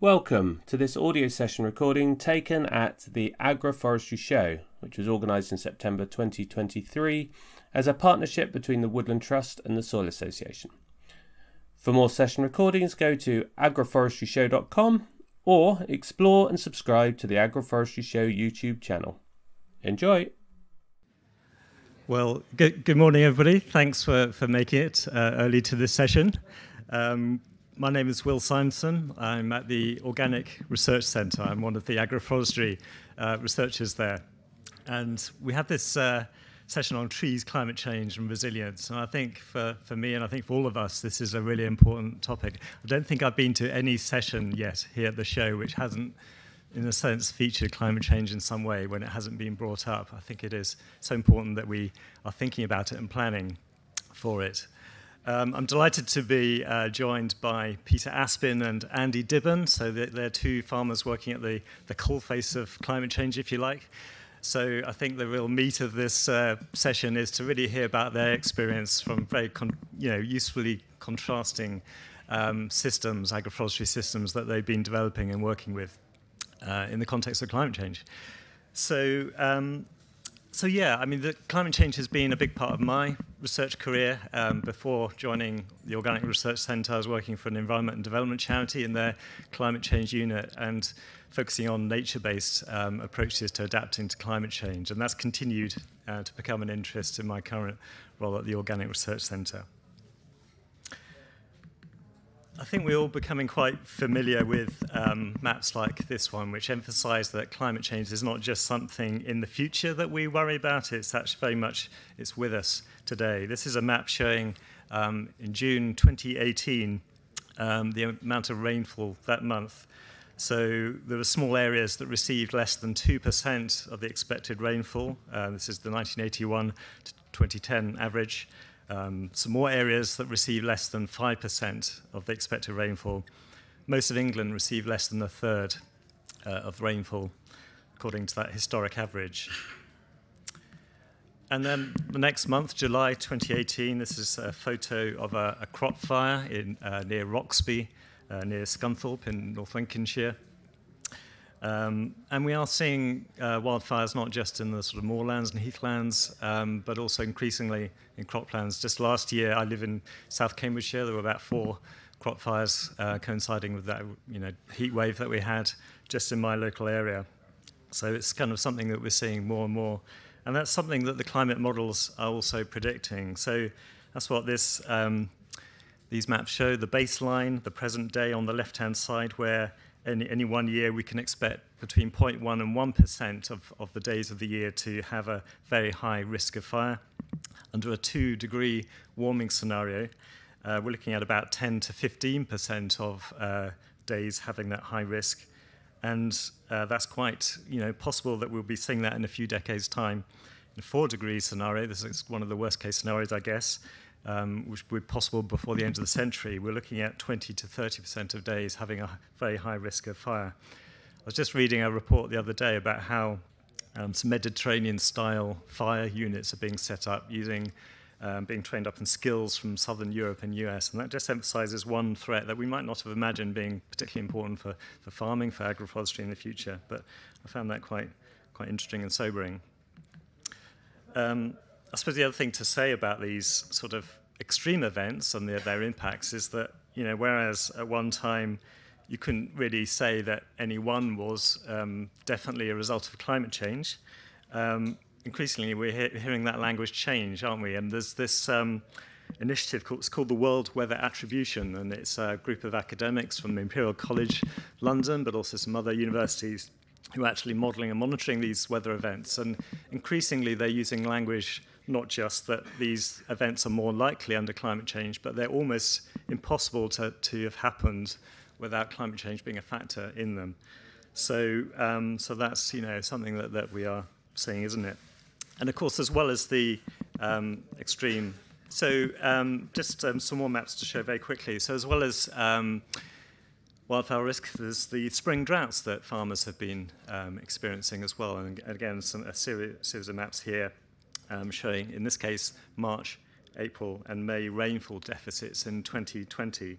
Welcome to this audio session recording taken at the Agroforestry Show, which was organised in September 2023 as a partnership between the Woodland Trust and the Soil Association. For more session recordings, go to agroforestryshow.com or explore and subscribe to the Agroforestry Show YouTube channel. Enjoy! Well, good, good morning, everybody. Thanks for, for making it uh, early to this session. Um, my name is Will Simonson. I'm at the Organic Research Centre. I'm one of the agroforestry uh, researchers there. And we have this uh, session on trees, climate change, and resilience. And I think for, for me, and I think for all of us, this is a really important topic. I don't think I've been to any session yet here at the show which hasn't, in a sense, featured climate change in some way when it hasn't been brought up. I think it is so important that we are thinking about it and planning for it. Um, I'm delighted to be uh, joined by Peter Aspin and Andy Dibben. So they're, they're, two farmers working at the, the coalface of climate change, if you like. So I think the real meat of this uh, session is to really hear about their experience from very, you know, usefully contrasting um, systems, agroforestry systems that they've been developing and working with uh, in the context of climate change. So um, so yeah, I mean, the climate change has been a big part of my research career. Um, before joining the Organic Research Centre, I was working for an environment and development charity in their climate change unit and focusing on nature-based um, approaches to adapting to climate change. And that's continued uh, to become an interest in my current role at the Organic Research Centre. I think we're all becoming quite familiar with um, maps like this one, which emphasize that climate change is not just something in the future that we worry about, it's actually very much it's with us today. This is a map showing um, in June 2018 um, the amount of rainfall that month. So there were small areas that received less than 2% of the expected rainfall. Uh, this is the 1981 to 2010 average um, some more areas that receive less than 5% of the expected rainfall. Most of England receive less than a third uh, of rainfall, according to that historic average. And then the next month, July 2018, this is a photo of a, a crop fire in, uh, near Roxby, uh, near Scunthorpe in North Lincolnshire. Um, and we are seeing uh, wildfires not just in the sort of moorlands and heathlands, um, but also increasingly in croplands. Just last year, I live in South Cambridgeshire. There were about four crop fires uh, coinciding with that you know, heat wave that we had just in my local area. So it's kind of something that we're seeing more and more. And that's something that the climate models are also predicting. So that's what this, um, these maps show, the baseline, the present day on the left-hand side, where any, any one year we can expect between 0.1 and 1% of, of the days of the year to have a very high risk of fire. Under a two degree warming scenario, uh, we're looking at about 10 to 15% of uh, days having that high risk. And uh, that's quite you know, possible that we'll be seeing that in a few decades' time. In a four degree scenario, this is one of the worst case scenarios, I guess, um, which would be possible before the end of the century, we're looking at 20 to 30% of days having a very high risk of fire. I was just reading a report the other day about how um, some Mediterranean-style fire units are being set up using um, being trained up in skills from southern Europe and US. And that just emphasizes one threat that we might not have imagined being particularly important for, for farming, for agroforestry in the future. But I found that quite, quite interesting and sobering. Um, I suppose the other thing to say about these sort of extreme events and their, impacts is that, you know, whereas at one time you couldn't really say that any one was um, definitely a result of climate change, um, increasingly we're he hearing that language change, aren't we? And there's this um, initiative called, it's called the World Weather Attribution, and it's a group of academics from Imperial College London, but also some other universities who are actually modeling and monitoring these weather events. And increasingly they're using language not just that these events are more likely under climate change, but they're almost impossible to, to have happened without climate change being a factor in them. So, um, so that's you know something that, that we are seeing, isn't it? And of course, as well as the um, extreme. So, um, just um, some more maps to show very quickly. So, as well as um, wildfire risk, there's the spring droughts that farmers have been um, experiencing as well. And again, some, a series, series of maps here um, showing, in this case, March, April, and May rainfall deficits in 2020.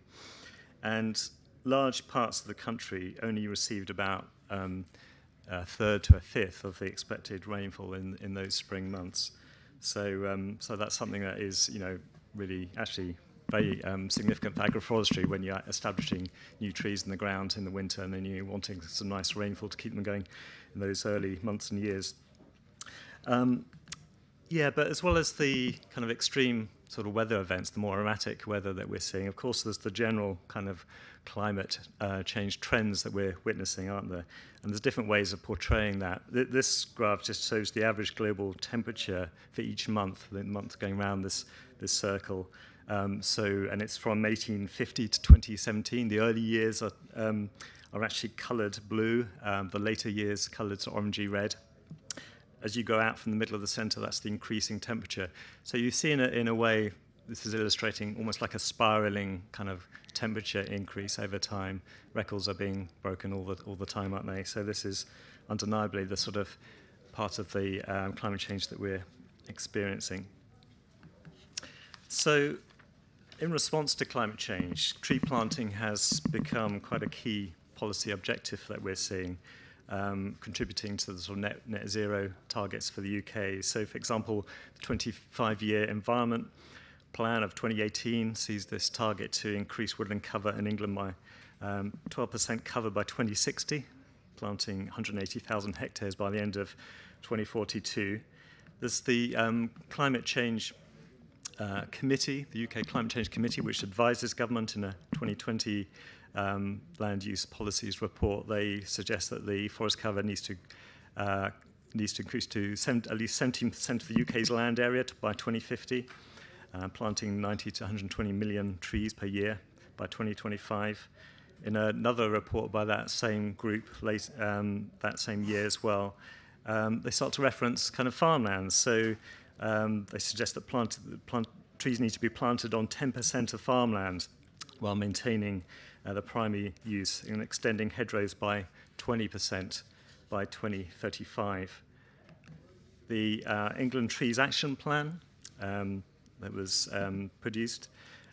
And large parts of the country only received about um, a third to a fifth of the expected rainfall in, in those spring months. So, um, so that's something that is, you know, really actually very um, significant for agroforestry when you're establishing new trees in the ground in the winter and then you're wanting some nice rainfall to keep them going in those early months and years. Um, yeah, but as well as the kind of extreme sort of weather events, the more erratic weather that we're seeing, of course, there's the general kind of climate uh, change trends that we're witnessing, aren't there? And there's different ways of portraying that. Th this graph just shows the average global temperature for each month, the month going around this, this circle. Um, so, and it's from 1850 to 2017. The early years are, um, are actually colored blue, um, the later years colored to orangey red as you go out from the middle of the center, that's the increasing temperature. So you see in a, in a way, this is illustrating almost like a spiraling kind of temperature increase over time. Records are being broken all the, all the time, aren't they? So this is undeniably the sort of part of the um, climate change that we're experiencing. So in response to climate change, tree planting has become quite a key policy objective that we're seeing um, contributing to the sort of net, net zero targets for the UK. So, for example, the 25-year environment plan of 2018 sees this target to increase woodland cover in England by 12% um, cover by 2060, planting 180,000 hectares by the end of 2042. There's the um, climate change uh, committee, the UK Climate Change Committee, which advises government in a 2020 um, land use policies report, they suggest that the forest cover needs to uh, needs to increase to at least 17% of the UK's land area by 2050, uh, planting 90 to 120 million trees per year by 2025. In another report by that same group late, um, that same year as well, um, they start to reference kind of farmlands. So um, they suggest that plant, plant, trees need to be planted on 10% of farmland while maintaining uh, the primary use in extending hedgerows by 20% by 2035. The uh, England Trees Action Plan um, that was um, produced.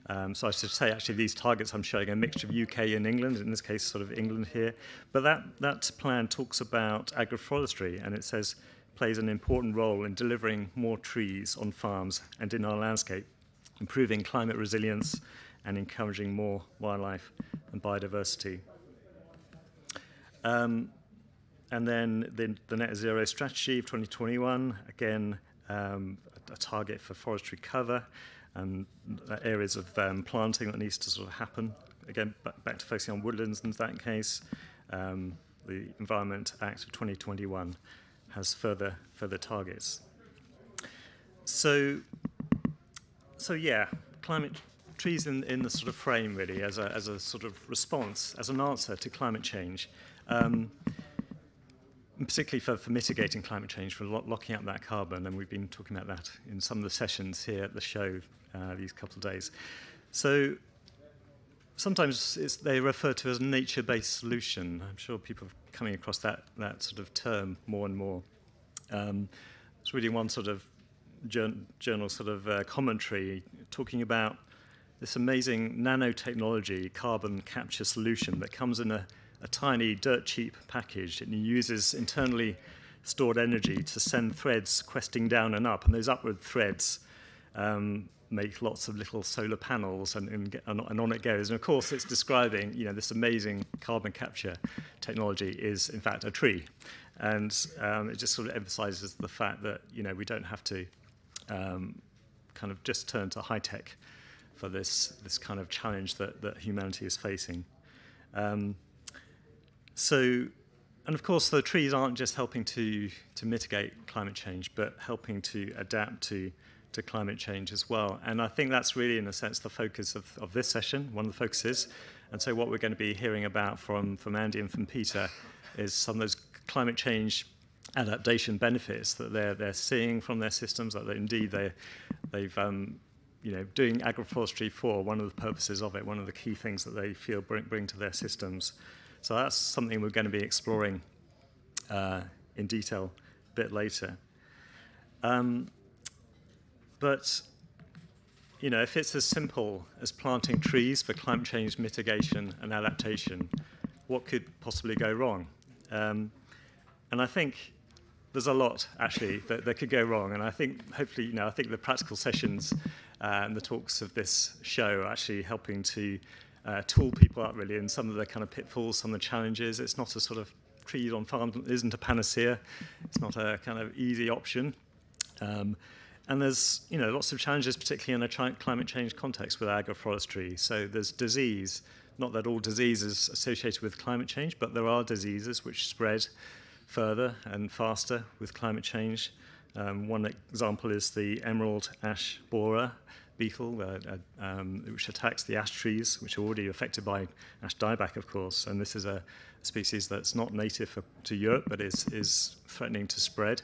Um, so I should say, actually, these targets I'm showing a mixture of UK and England, in this case, sort of England here. But that, that plan talks about agroforestry, and it says plays an important role in delivering more trees on farms and in our landscape, improving climate resilience and encouraging more wildlife and biodiversity. Um, and then the, the net zero strategy of 2021, again, um, a, a target for forestry cover and areas of um, planting that needs to sort of happen. Again, back, to focusing on woodlands in that case. Um, the Environment Act of 2021 has further further targets. So, so yeah, climate trees in, in the sort of frame, really, as a, as a sort of response, as an answer to climate change, um, particularly for, for mitigating climate change, for lo locking up that carbon, and we've been talking about that in some of the sessions here at the show uh, these couple of days. So sometimes they refer to as nature-based solution. I'm sure people are coming across that, that sort of term more and more. Um, it's reading one sort of journal sort of uh, commentary talking about this amazing nanotechnology carbon capture solution that comes in a, a tiny dirt cheap package and uses internally stored energy to send threads questing down and up. And those upward threads um, make lots of little solar panels and, and, and on it goes. And of course, it's describing, you know, this amazing carbon capture technology is in fact a tree. And um, it just sort of emphasizes the fact that, you know, we don't have to um, kind of just turn to high tech for this, this kind of challenge that, that humanity is facing. Um, so, and of course, the trees aren't just helping to, to mitigate climate change, but helping to adapt to, to climate change as well. And I think that's really, in a sense, the focus of, of this session, one of the focuses. And so what we're going to be hearing about from, from Andy and from Peter is some of those climate change adaptation benefits that they're, they're seeing from their systems, that indeed they, they've um, you know, doing agroforestry for one of the purposes of it, one of the key things that they feel bring, bring to their systems. So that's something we're going to be exploring uh, in detail a bit later. Um, but you know, if it's as simple as planting trees for climate change mitigation and adaptation, what could possibly go wrong? Um, and I think there's a lot actually that, that could go wrong. And I think hopefully, you know, I think the practical sessions and the talks of this show are actually helping to uh, tool people up really in some of the kind of pitfalls, some of the challenges. It's not a sort of creed on farm isn't a panacea. It's not a kind of easy option. Um, and there's you know lots of challenges, particularly in a climate change context with agroforestry. So there's disease. Not that all disease is associated with climate change, but there are diseases which spread further and faster with climate change. Um, one example is the emerald ash borer beetle, uh, uh, um, which attacks the ash trees, which are already affected by ash dieback, of course. And this is a species that's not native for, to Europe, but is, is threatening to spread.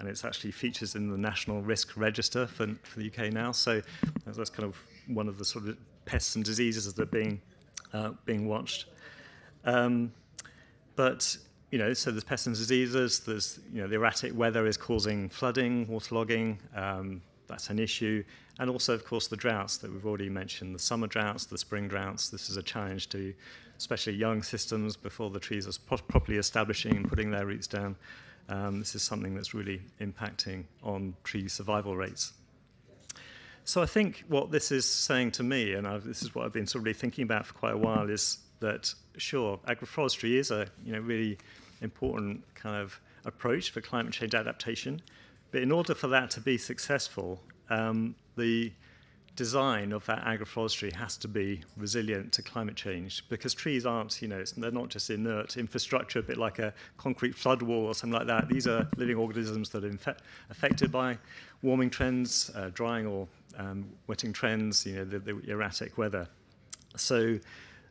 And it's actually features in the National Risk Register for, for the UK now. So that's kind of one of the sort of pests and diseases that are being, uh, being watched. Um, but you know, so there's pests and diseases, there's, you know, the erratic weather is causing flooding, waterlogging, um, that's an issue. And also, of course, the droughts that we've already mentioned, the summer droughts, the spring droughts. This is a challenge to especially young systems before the trees are pro properly establishing and putting their roots down. Um, this is something that's really impacting on tree survival rates. So I think what this is saying to me, and I've, this is what I've been sort of really thinking about for quite a while, is that sure, agroforestry is a you know really important kind of approach for climate change adaptation. But in order for that to be successful, um, the design of that agroforestry has to be resilient to climate change because trees aren't, you know, they're not just inert infrastructure, a bit like a concrete flood wall or something like that. These are living organisms that are affected by warming trends, uh, drying or um, wetting trends, you know, the, the erratic weather. So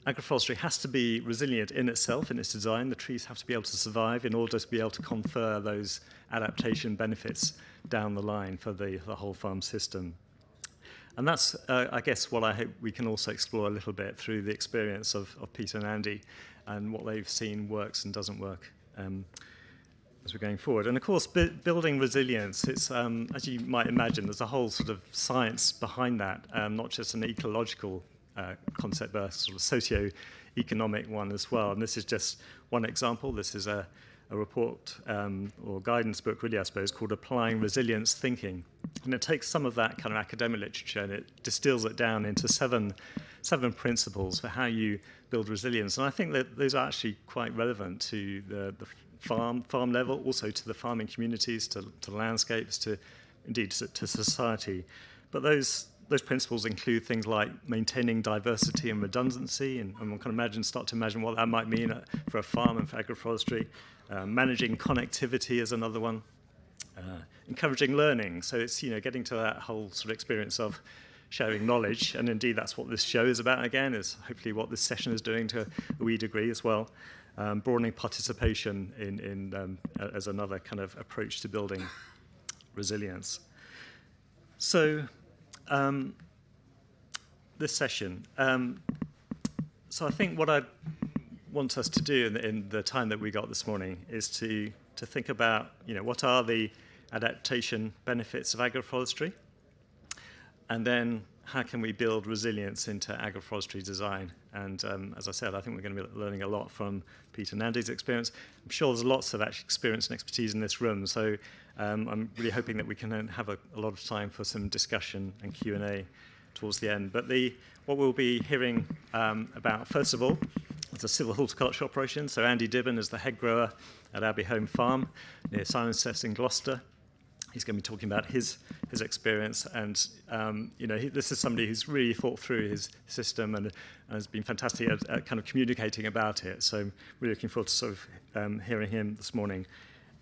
agroforestry has to be resilient in itself, in its design. The trees have to be able to survive in order to be able to confer those adaptation benefits down the line for the, the whole farm system. And that's, uh, I guess, what I hope we can also explore a little bit through the experience of, of Peter and Andy and what they've seen works and doesn't work um, as we're going forward. And of course, bu building resilience, it's, um, as you might imagine, there's a whole sort of science behind that, um, not just an ecological uh, concept, but a sort of socio-economic one as well. And this is just one example. This is a, a report um, or guidance book, really, I suppose, called Applying Resilience Thinking. And it takes some of that kind of academic literature and it distills it down into seven, seven principles for how you build resilience. And I think that those are actually quite relevant to the, the farm, farm level, also to the farming communities, to, to landscapes, to indeed to, to society. But those those principles include things like maintaining diversity and redundancy, and, and one can imagine, start to imagine what that might mean uh, for a farm and for agroforestry. Uh, managing connectivity is another one. Uh, encouraging learning, so it's you know getting to that whole sort of experience of sharing knowledge, and indeed that's what this show is about. Again, is hopefully what this session is doing to a wee degree as well. Um, broadening participation in, in um, as another kind of approach to building resilience. So um, this session. Um, so I think what I want us to do in the, in the time that we got this morning is to, to think about, you know, what are the adaptation benefits of agroforestry? And then how can we build resilience into agroforestry design? And um, as I said, I think we're going to be learning a lot from Peter and Andy's experience. I'm sure there's lots of actually experience and expertise in this room, so um, I'm really hoping that we can have a, a lot of time for some discussion and Q&A towards the end. But the, what we'll be hearing um, about, first of all, is a silvo horticulture operation. So Andy Dibben is the head grower at Abbey Home Farm near Cirencester in Gloucester he's going to be talking about his his experience and um, you know he, this is somebody who's really thought through his system and, and has been fantastic at, at, kind of communicating about it. So really looking forward to sort of um, hearing him this morning.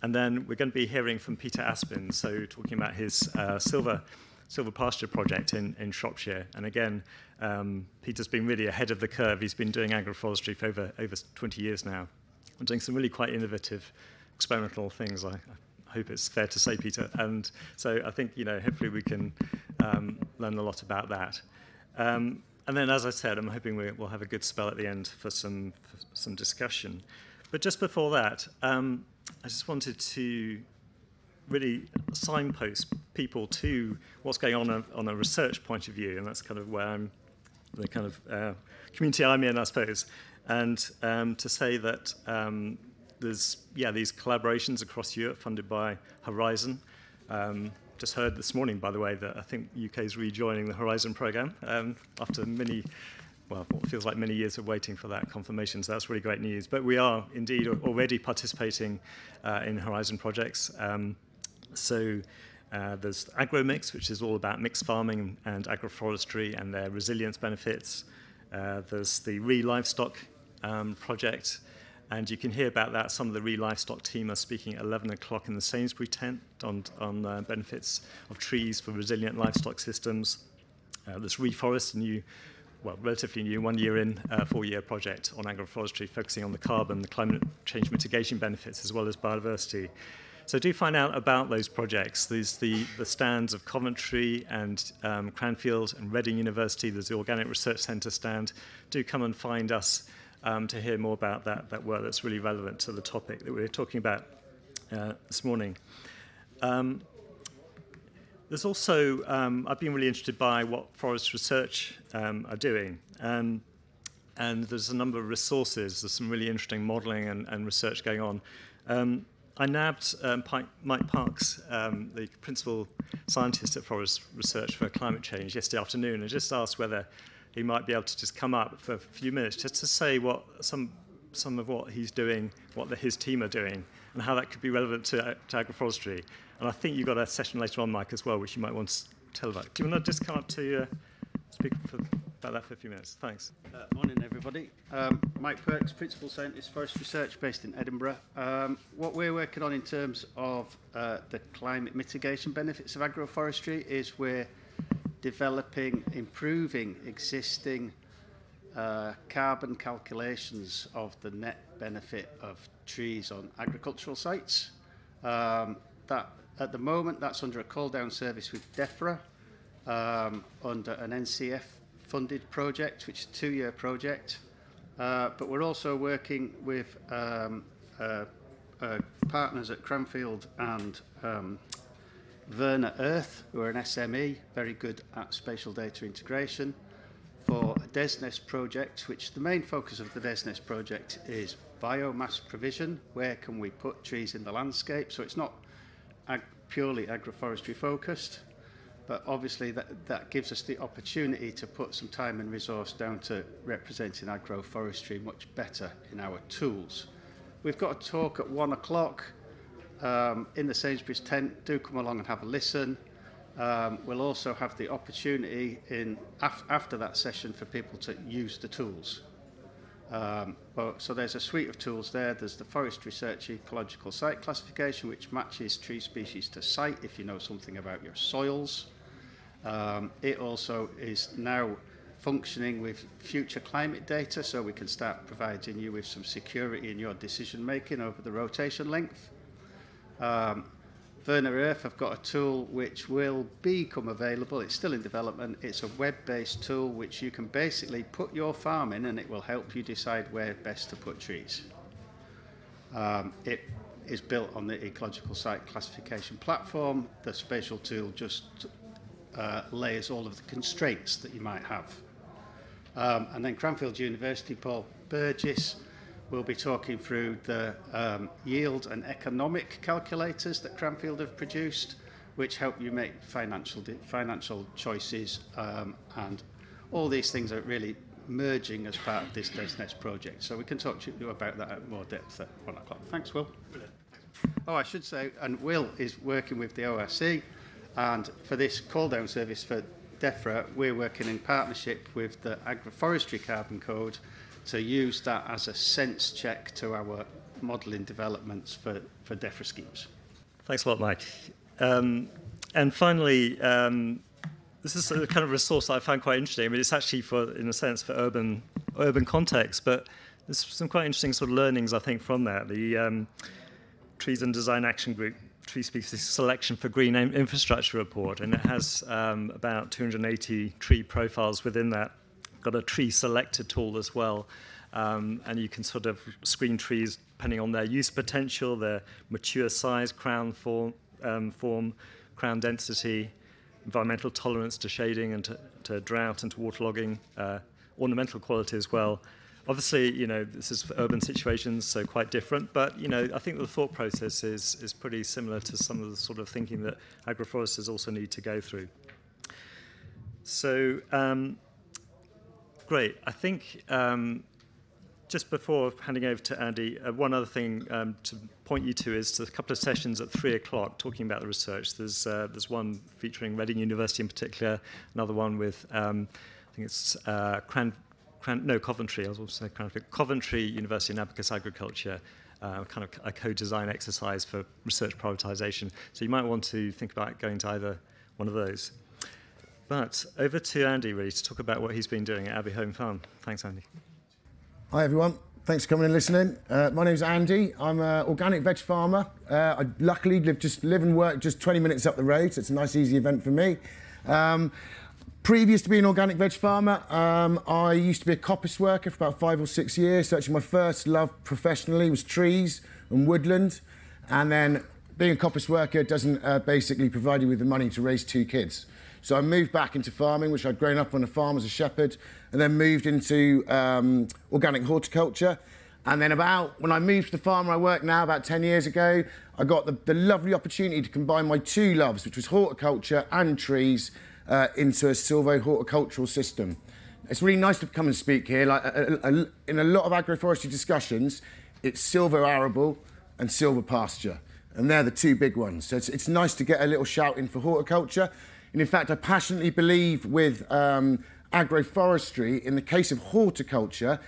And then we're going to be hearing from Peter Aspin so talking about his uh, silvo silvo pasture project in, in Shropshire. And again um, Peter's been really ahead of the curve. He's been doing agroforestry for over over 20 years now. And doing some really quite innovative experimental things I, I hope it's fair to say, Peter. And so I think, you know, hopefully we can um, learn a lot about that. Um, and then, as I said, I'm hoping we, will have a good spell at the end for some, for some discussion. But just before that, um, I just wanted to really signpost people to what's going on a, on a research point of view, and that's kind of where I'm, the kind of uh, community I'm in, I suppose. And um, to say that um, there's yeah these collaborations across Europe funded by Horizon. Um, just heard this morning, by the way, that I think UK is rejoining the Horizon program um, after many, well, what feels like many years of waiting for that confirmation. So that's really great news. But we are indeed already participating uh, in Horizon projects. Um, so uh, there's AgroMix, which is all about mixed farming and agroforestry and their resilience benefits. Uh, there's the Re-Livestock um, project, and you can hear about that. Some of the Re-Livestock team are speaking at 11 o'clock in the Sainsbury tent on, on uh, benefits of trees for resilient livestock systems. Uh, there's Reforest, a new, well, relatively new, one year in, uh, four year project on agroforestry, focusing on the carbon, the climate change mitigation benefits, as well as biodiversity. So do find out about those projects. There's the, the stands of Coventry and um, Cranfield and Reading University. There's the Organic Research Centre stand. Do come and find us um, to hear more about that, that work that's really relevant to the topic that we are talking about uh, this morning. Um, there's also, um, I've been really interested by what Forest Research um, are doing. Um, and there's a number of resources. There's some really interesting modeling and, and research going on. Um, I nabbed um, Mike Perks, um, the principal scientist at Forest Research for Climate Change, yesterday afternoon, and just asked whether he might be able to just come up for a few minutes just to say what some some of what he's doing, what the, his team are doing, and how that could be relevant to, to agroforestry. And I think you've got a session later on, Mike, as well, which you might want to tell about. Do you want to just come up to uh, speak for, about that for a few minutes? Thanks. Uh, morning, everybody. Um, Mike Perks, Principal Scientist, Forest Research, based in Edinburgh. Um, what we're working on in terms of uh, the climate mitigation benefits of agroforestry is we're developing, improving existing uh, carbon calculations of the net benefit of trees on agricultural sites. Um, that at the moment that's under a call down service with DEFRA um, under an NCF funded project, which is a two-year project. Uh, but we're also working with um, uh, uh, partners at Cranfield and Werner Earth, who are an SME, very good at spatial data integration, for a DESNZ project, which the main focus of the DESNZ project is biomass provision. Where can we put trees in the landscape? So it's not ag purely agroforestry focused, but obviously that, that gives us the opportunity to put some time and resource down to representing agroforestry much better in our tools. We've got a talk at one o'clock um, in the Sainsbury's tent. Do come along and have a listen. Um, we'll also have the opportunity in af after that session for people to use the tools. Um, well, so there's a suite of tools there. There's the Forest Research Ecological Site Classification, which matches tree species to site if you know something about your soils. Um, it also is now functioning with future climate data, so we can start providing you with some security in your decision making over the rotation length. Um, Earth have got a tool which will become available. It's still in development. It's a web-based tool which you can basically put your farm in and it will help you decide where best to put trees. Um, it is built on the ecological site classification platform. The spatial tool just uh, layers all of the constraints that you might have. Um, and then Cranfield University, Paul Burgess, We'll be talking through the um, yield and economic calculators that Cranfield have produced, which help you make financial financial choices, um, and all these things are really merging as part of this DESNZ project. So we can talk to you about that at more depth at one o'clock. Thanks, Will. Oh, I should say, and Will is working with the ORC, and for this call down service for DEFRA, we're working in partnership with the Agroforestry Carbon Code to use that as a sense check to our modelling developments for, for DEFRA schemes. Thanks a lot, Mike. Um, and finally, um, this is a kind of resource I find quite interesting. I mean, it's actually for, in a sense, for urban urban context, but there's some quite interesting sort of learnings I think from that. The um, Trees and Design Action Group Tree Species Selection for Green Infrastructure report, and it has um, about 280 tree profiles within that got a tree selector tool as well. Um, and you can sort of screen trees depending on their use potential, their mature size, crown form, um, form, crown density, environmental tolerance to shading and to, to drought and to waterlogging, uh, ornamental quality as well. Obviously, you know, this is for urban situations, so quite different, but, you know, I think the thought process is, is pretty similar to some of the sort of thinking that agroforesters also need to go through. So, um, great. I think um, just before handing over to Andy, uh, one other thing um, to point you to is a couple of sessions at three o'clock talking about the research. There's uh, there's one featuring Reading University in particular, another one with um, I think it's uh, Cran, Cran, no Coventry. I was also Coventry University in Abacus Agriculture. Uh, kind of a co-design exercise for research prioritisation. So you might want to think about going to either one of those. But over to Andy, really, to talk about what he's been doing at Abbey Home Farm. Thanks, Andy. Hi everyone, thanks for coming and listening. Uh, my name's Andy. I'm an organic veg farmer. Uh, I luckily live just live and work just 20 minutes up the road, so it's a nice easy event for me. Um, previous to being an organic veg farmer, um, I used to be a coppice worker for about five or six years. So actually my first love professionally was trees and woodland. And then being a coppice worker doesn't uh, basically provide you with the money to raise two kids. So I moved back into farming, which I'd grown up on a farm as a shepherd, and then moved into um, organic horticulture. And then about when I moved to the farm where I work now, about 10 years ago, I got the, the lovely opportunity to combine my two loves, which was horticulture and trees, uh, into a Silvo horticultural system. It's really nice to come and speak here. Like a, a, a, in a lot of agroforestry discussions, it's silvo arable and silvo pasture, and they're the two big ones. So it's, it's nice to get a little shout in for horticulture. And in fact, I passionately believe with um, agroforestry, in the case of horticulture,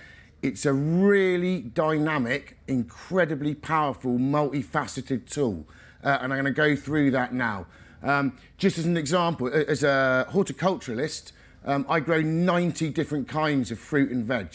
it's a really dynamic, incredibly powerful, multifaceted tool. Uh, and I'm going to go through that now. Um, just as an example, as a horticulturalist, um, I grow 90 different kinds of fruit and veg.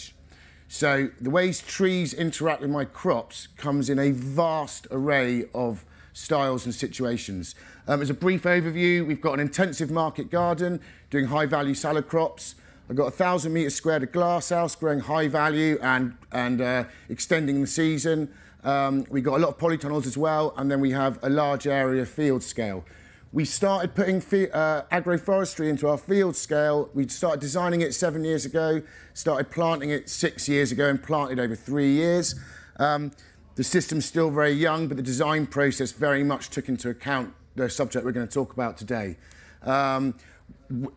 So the ways trees interact with my crops comes in a vast array of styles and situations. Um, as a brief overview, we've got an intensive market garden doing high value salad crops. I've got a thousand metres squared of glass house growing high value and, and uh, extending the season. Um, we've got a lot of polytunnels as well, and then we have a large area field scale. We started putting uh, agroforestry into our field scale. We started designing it seven years ago, started planting it six years ago, and planted over three years. Um, the system's still very young, but the design process very much took into account the subject we're going to talk about today. Um,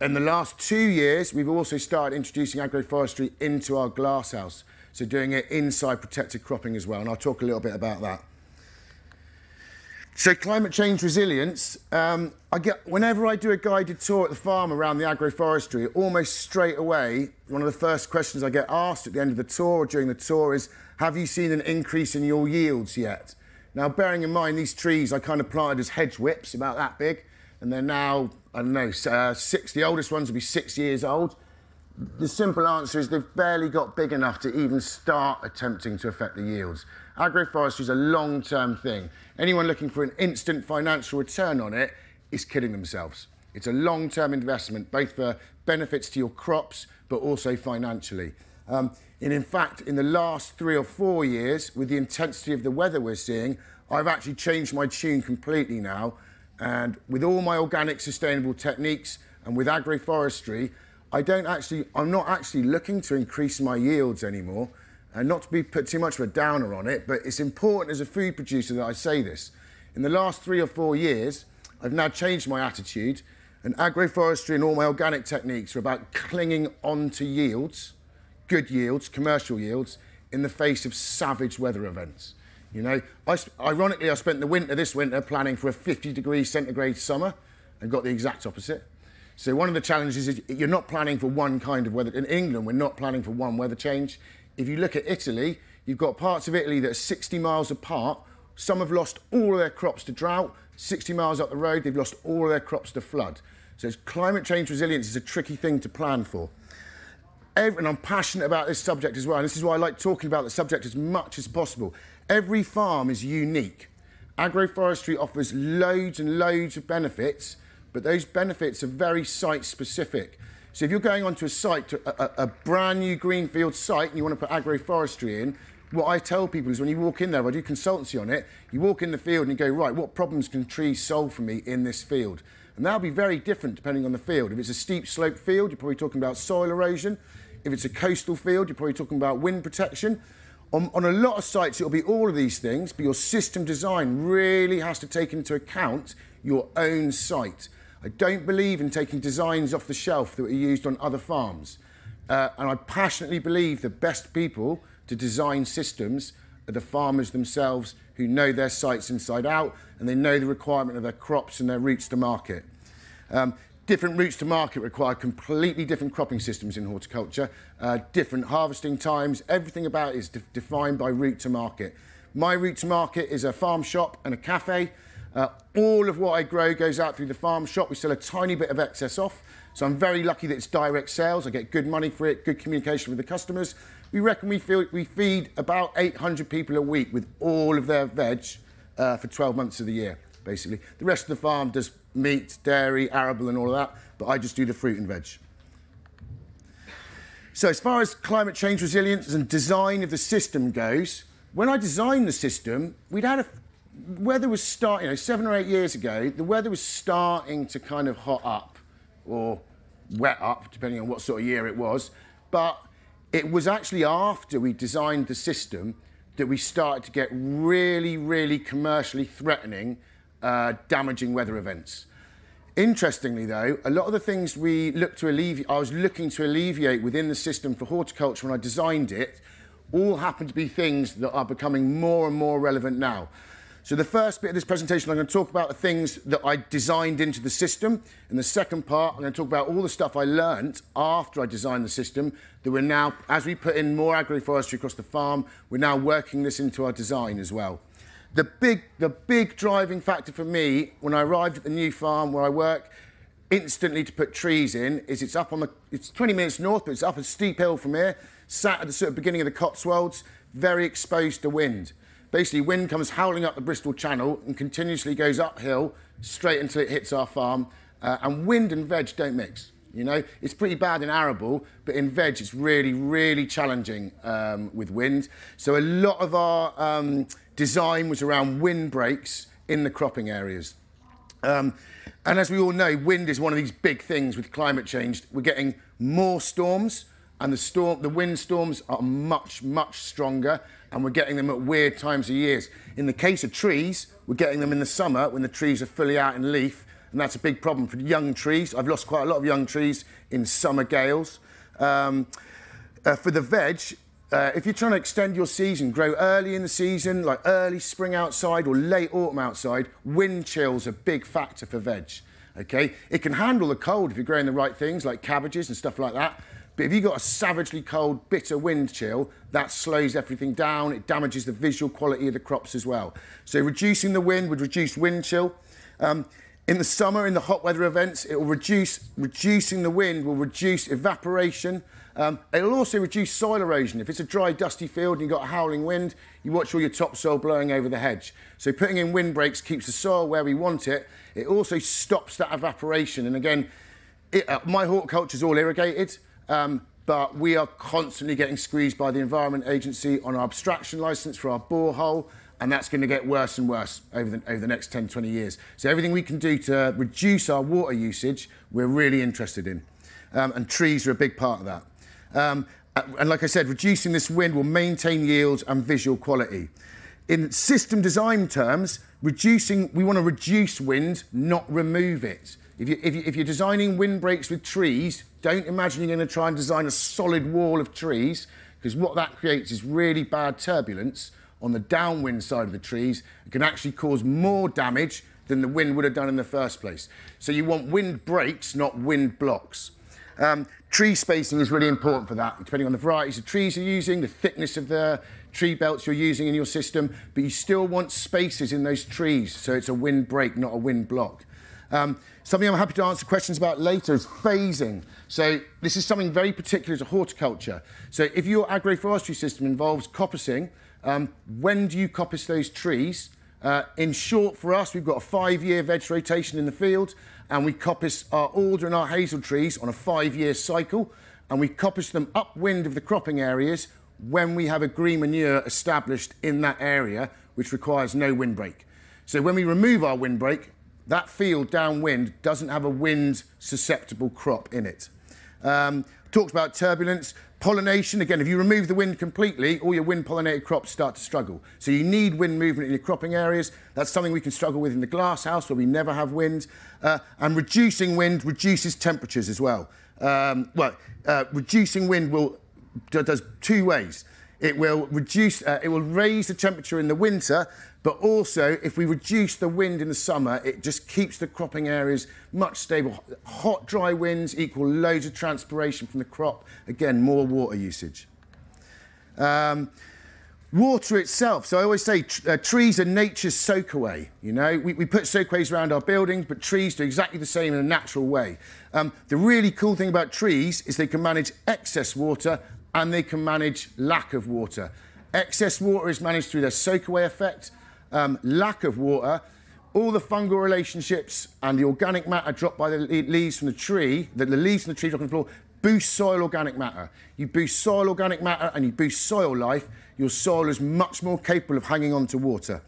in the last two years, we've also started introducing agroforestry into our glasshouse, so doing it inside protected cropping as well, and I'll talk a little bit about that. So climate change resilience, um, I get, whenever I do a guided tour at the farm around the agroforestry, almost straight away, one of the first questions I get asked at the end of the tour or during the tour is, have you seen an increase in your yields yet? Now, bearing in mind these trees I kind of planted as hedge whips, about that big, and they're now, I don't know, uh, six, the oldest ones will be six years old. The simple answer is they've barely got big enough to even start attempting to affect the yields. Agroforestry is a long-term thing. Anyone looking for an instant financial return on it is kidding themselves. It's a long-term investment, both for benefits to your crops, but also financially. Um, and in fact, in the last three or four years, with the intensity of the weather we're seeing, I've actually changed my tune completely now. And with all my organic sustainable techniques and with agroforestry, I don't actually, I'm not actually looking to increase my yields anymore and not to be put too much of a downer on it, but it's important as a food producer that I say this. In the last three or four years, I've now changed my attitude, and agroforestry and all my organic techniques are about clinging on to yields, good yields, commercial yields, in the face of savage weather events. You know, I, ironically, I spent the winter this winter planning for a 50 degree centigrade summer and got the exact opposite. So one of the challenges is you're not planning for one kind of weather. In England, we're not planning for one weather change. If you look at Italy, you've got parts of Italy that are 60 miles apart. Some have lost all of their crops to drought. 60 miles up the road, they've lost all of their crops to flood. So climate change resilience is a tricky thing to plan for. And I'm passionate about this subject as well. And this is why I like talking about the subject as much as possible. Every farm is unique. Agroforestry offers loads and loads of benefits, but those benefits are very site specific. So if you're going onto a site, a, a, a brand new greenfield site, and you want to put agroforestry in, what I tell people is when you walk in there, I do consultancy on it, you walk in the field and you go, right, what problems can trees solve for me in this field? And that'll be very different depending on the field. If it's a steep slope field, you're probably talking about soil erosion. If it's a coastal field, you're probably talking about wind protection. On, on, a lot of sites, it'll be all of these things, but your system design really has to take into account your own site. I don't believe in taking designs off the shelf that are used on other farms. Uh, and I passionately believe the best people to design systems are the farmers themselves who know their sites inside out and they know the requirement of their crops and their routes to market. Um, different routes to market require completely different cropping systems in horticulture, uh, different harvesting times, everything about it is de defined by route to market. My route to market is a farm shop and a cafe. Uh, all of what I grow goes out through the farm shop. We sell a tiny bit of excess off. So I'm very lucky that it's direct sales. I get good money for it, good communication with the customers. We reckon we, feel, we feed about 800 people a week with all of their veg uh, for 12 months of the year, basically. The rest of the farm does meat, dairy, arable and all of that, but I just do the fruit and veg. So as far as climate change resilience and design of the system goes, when I designed the system, we'd had a weather was starting, you know, seven or eight years ago, the weather was starting to kind of hot up or wet up, depending on what sort of year it was. But it was actually after we designed the system that we started to get really, really commercially threatening, uh, damaging weather events. Interestingly, though, a lot of the things we looked to alleviate, I was looking to alleviate within the system for horticulture when I designed it, all happen to be things that are becoming more and more relevant now. So the first bit of this presentation, I'm going to talk about the things that I designed into the system. In the second part, I'm going to talk about all the stuff I learnt after I designed the system that we're now, as we put in more agroforestry across the farm, we're now working this into our design as well. The big, the big driving factor for me when I arrived at the new farm where I work, instantly to put trees in, is it's up on the, it's 20 minutes north, but it's up a steep hill from here, sat at the sort of beginning of the Cotswolds, very exposed to wind. Basically, wind comes howling up the Bristol Channel and continuously goes uphill straight until it hits our farm. Uh, and wind and veg don't mix. You know, it's pretty bad in arable, but in veg it's really, really challenging um, with wind. So a lot of our um, design was around wind breaks in the cropping areas. Um, and as we all know, wind is one of these big things with climate change. We're getting more storms, and the storm, the wind storms are much, much stronger, and we're getting them at weird times of years. In the case of trees, we're getting them in the summer when the trees are fully out in leaf, and that's a big problem for young trees. I've lost quite a lot of young trees in summer gales. Um, uh, for the veg, uh, if you're trying to extend your season, grow early in the season, like early spring outside or late autumn outside, wind chill's a big factor for veg. Okay, it can handle the cold if you're growing the right things like cabbages and stuff like that. But if you've got a savagely cold, bitter wind chill, that slows everything down. It damages the visual quality of the crops as well. So reducing the wind would reduce wind chill. Um, in the summer, in the hot weather events, it will reduce, reducing the wind will reduce evaporation. Um, it'll also reduce soil erosion. If it's a dry, dusty field and you've got a howling wind, you watch all your topsoil blowing over the hedge. So putting in wind breaks keeps the soil where we want it. It also stops that evaporation. And again, it, uh, my horticulture is all irrigated. Um, but we are constantly getting squeezed by the Environment Agency on our abstraction licence for our borehole, and that's going to get worse and worse over the, over the next 10, 20 years. So everything we can do to reduce our water usage, we're really interested in. Um, and trees are a big part of that. Um, and like I said, reducing this wind will maintain yields and visual quality. In system design terms, reducing, we want to reduce wind, not remove it. If, you, if, you, if you're designing windbreaks with trees, don't imagine you're going to try and design a solid wall of trees, because what that creates is really bad turbulence on the downwind side of the trees. It can actually cause more damage than the wind would have done in the first place. So you want wind breaks, not wind blocks. Um, tree spacing is really important for that, depending on the varieties of trees you're using, the thickness of the tree belts you're using in your system, but you still want spaces in those trees, so it's a wind break, not a wind block. Um, something I'm happy to answer questions about later is phasing. So this is something very particular to horticulture. So if your agroforestry system involves coppicing, um, when do you coppice those trees? Uh, in short, for us, we've got a five-year veg rotation in the field, and we coppice our alder and our hazel trees on a five-year cycle, and we coppice them upwind of the cropping areas when we have a green manure established in that area, which requires no windbreak. So when we remove our windbreak, that field downwind doesn't have a wind susceptible crop in it. Um, talked about turbulence. Pollination, again, if you remove the wind completely, all your wind pollinated crops start to struggle. So you need wind movement in your cropping areas. That's something we can struggle with in the glass house where we never have wind. Uh, and reducing wind reduces temperatures as well. Um, well, uh, reducing wind will does two ways. It will reduce, uh, it will raise the temperature in the winter, but also if we reduce the wind in the summer, it just keeps the cropping areas much stable. Hot, dry winds equal loads of transpiration from the crop. Again, more water usage. Um, water itself. So I always say uh, trees are nature's soakaway. You know, we, we put soakaways around our buildings, but trees do exactly the same in a natural way. Um, the really cool thing about trees is they can manage excess water and they can manage lack of water. Excess water is managed through their soakaway effect. Um, lack of water, all the fungal relationships and the organic matter dropped by the leaves from the tree, the, the leaves from the tree dropping on the floor, boost soil organic matter. You boost soil organic matter and you boost soil life, your soil is much more capable of hanging on to water.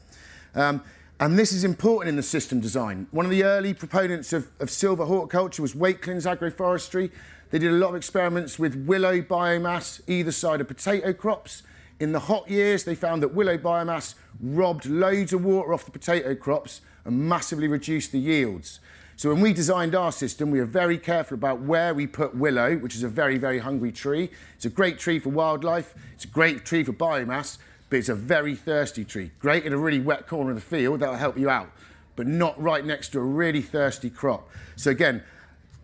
Um, and this is important in the system design. One of the early proponents of, of silvo horticulture was Wakelyns Agroforestry, they did a lot of experiments with willow biomass either side of potato crops. In the hot years, they found that willow biomass robbed loads of water off the potato crops and massively reduced the yields. So when we designed our system, we were very careful about where we put willow, which is a very, very hungry tree. It's a great tree for wildlife. It's a great tree for biomass, but it's a very thirsty tree. Great in a really wet corner of the field, that'll help you out, but not right next to a really thirsty crop. So again,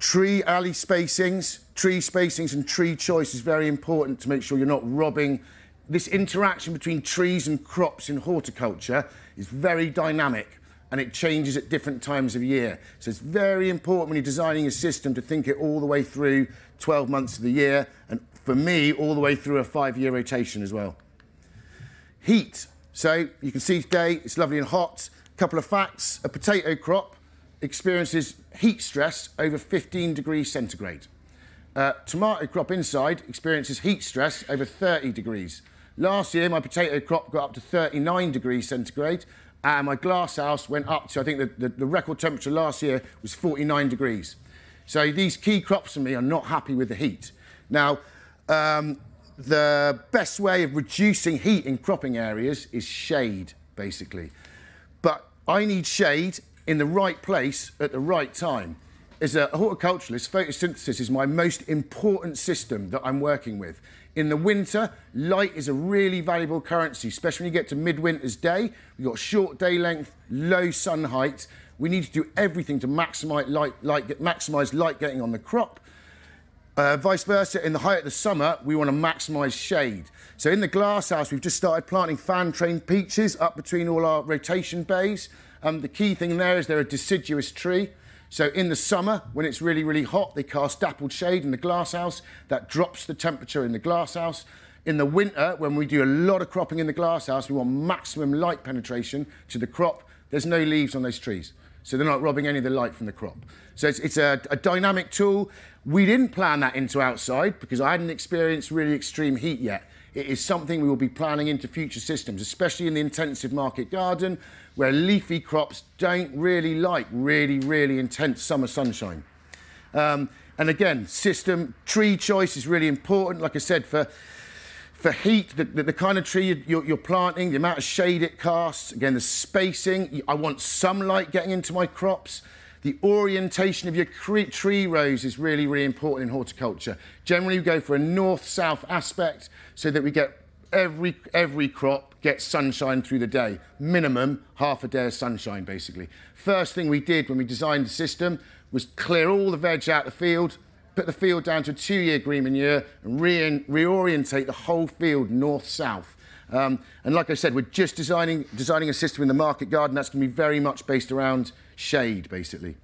Tree alley spacings, tree spacings and tree choice is very important to make sure you're not robbing. This interaction between trees and crops in horticulture is very dynamic and it changes at different times of year. So it's very important when you're designing a system to think it all the way through 12 months of the year and for me, all the way through a five-year rotation as well. Heat. So you can see today, it's lovely and hot. A couple of facts. A potato crop experiences heat stress over 15 degrees centigrade. Uh, tomato crop inside experiences heat stress over 30 degrees. Last year, my potato crop got up to 39 degrees centigrade, and my glass house went up to, I think the, the, the record temperature last year was 49 degrees. So these key crops for me are not happy with the heat. Now, um, the best way of reducing heat in cropping areas is shade, basically. But I need shade in the right place at the right time. As a horticulturalist, photosynthesis is my most important system that I'm working with. In the winter, light is a really valuable currency, especially when you get to midwinter's day. We've got short day length, low sun height. We need to do everything to maximize light, light, maximize light getting on the crop. Uh, vice versa, in the height of the summer, we want to maximise shade. So in the glasshouse, we've just started planting fan-trained peaches up between all our rotation bays. Um, the key thing there is they're a deciduous tree. So in the summer, when it's really, really hot, they cast dappled shade in the glasshouse. That drops the temperature in the glasshouse. In the winter, when we do a lot of cropping in the glasshouse, we want maximum light penetration to the crop. There's no leaves on those trees. So they're not robbing any of the light from the crop. So it's, it's a, a dynamic tool. We didn't plan that into outside because I hadn't experienced really extreme heat yet. It is something we will be planning into future systems, especially in the intensive market garden, where leafy crops don't really like really, really intense summer sunshine. Um, and again, system tree choice is really important. Like I said, for for heat, the, the, the kind of tree you're, you're, planting, the amount of shade it casts, again, the spacing. I want some light getting into my crops. The orientation of your tree rows is really, really important in horticulture. Generally, we go for a north-south aspect so that we get every, every crop gets sunshine through the day. Minimum half a day of sunshine, basically. First thing we did when we designed the system was clear all the veg out the field, put the field down to a two-year green manure and re reorientate the whole field north-south. Um, and like I said, we're just designing, designing a system in the market garden that's going to be very much based around shade, basically.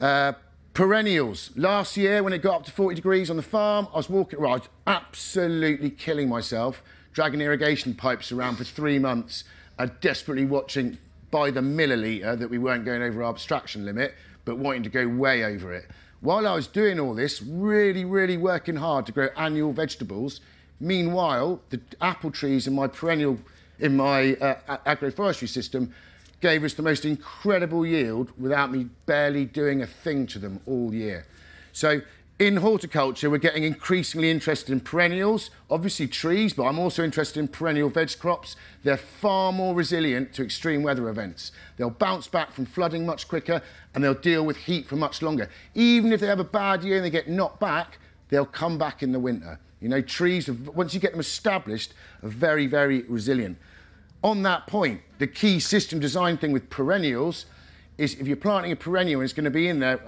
Uh, perennials. Last year, when it got up to 40 degrees on the farm, I was walking around, absolutely killing myself, dragging irrigation pipes around for three months, uh, desperately watching by the milliliter that we weren't going over our abstraction limit, but wanting to go way over it. While I was doing all this, really, really working hard to grow annual vegetables, Meanwhile, the apple trees in my perennial, in my uh, agroforestry system, gave us the most incredible yield without me barely doing a thing to them all year. So in horticulture, we're getting increasingly interested in perennials, obviously trees, but I'm also interested in perennial veg crops. They're far more resilient to extreme weather events. They'll bounce back from flooding much quicker and they'll deal with heat for much longer. Even if they have a bad year and they get knocked back, they'll come back in the winter. You know, trees, once you get them established, are very, very resilient. On that point, the key system design thing with perennials is if you're planting a perennial and it's going to be in there,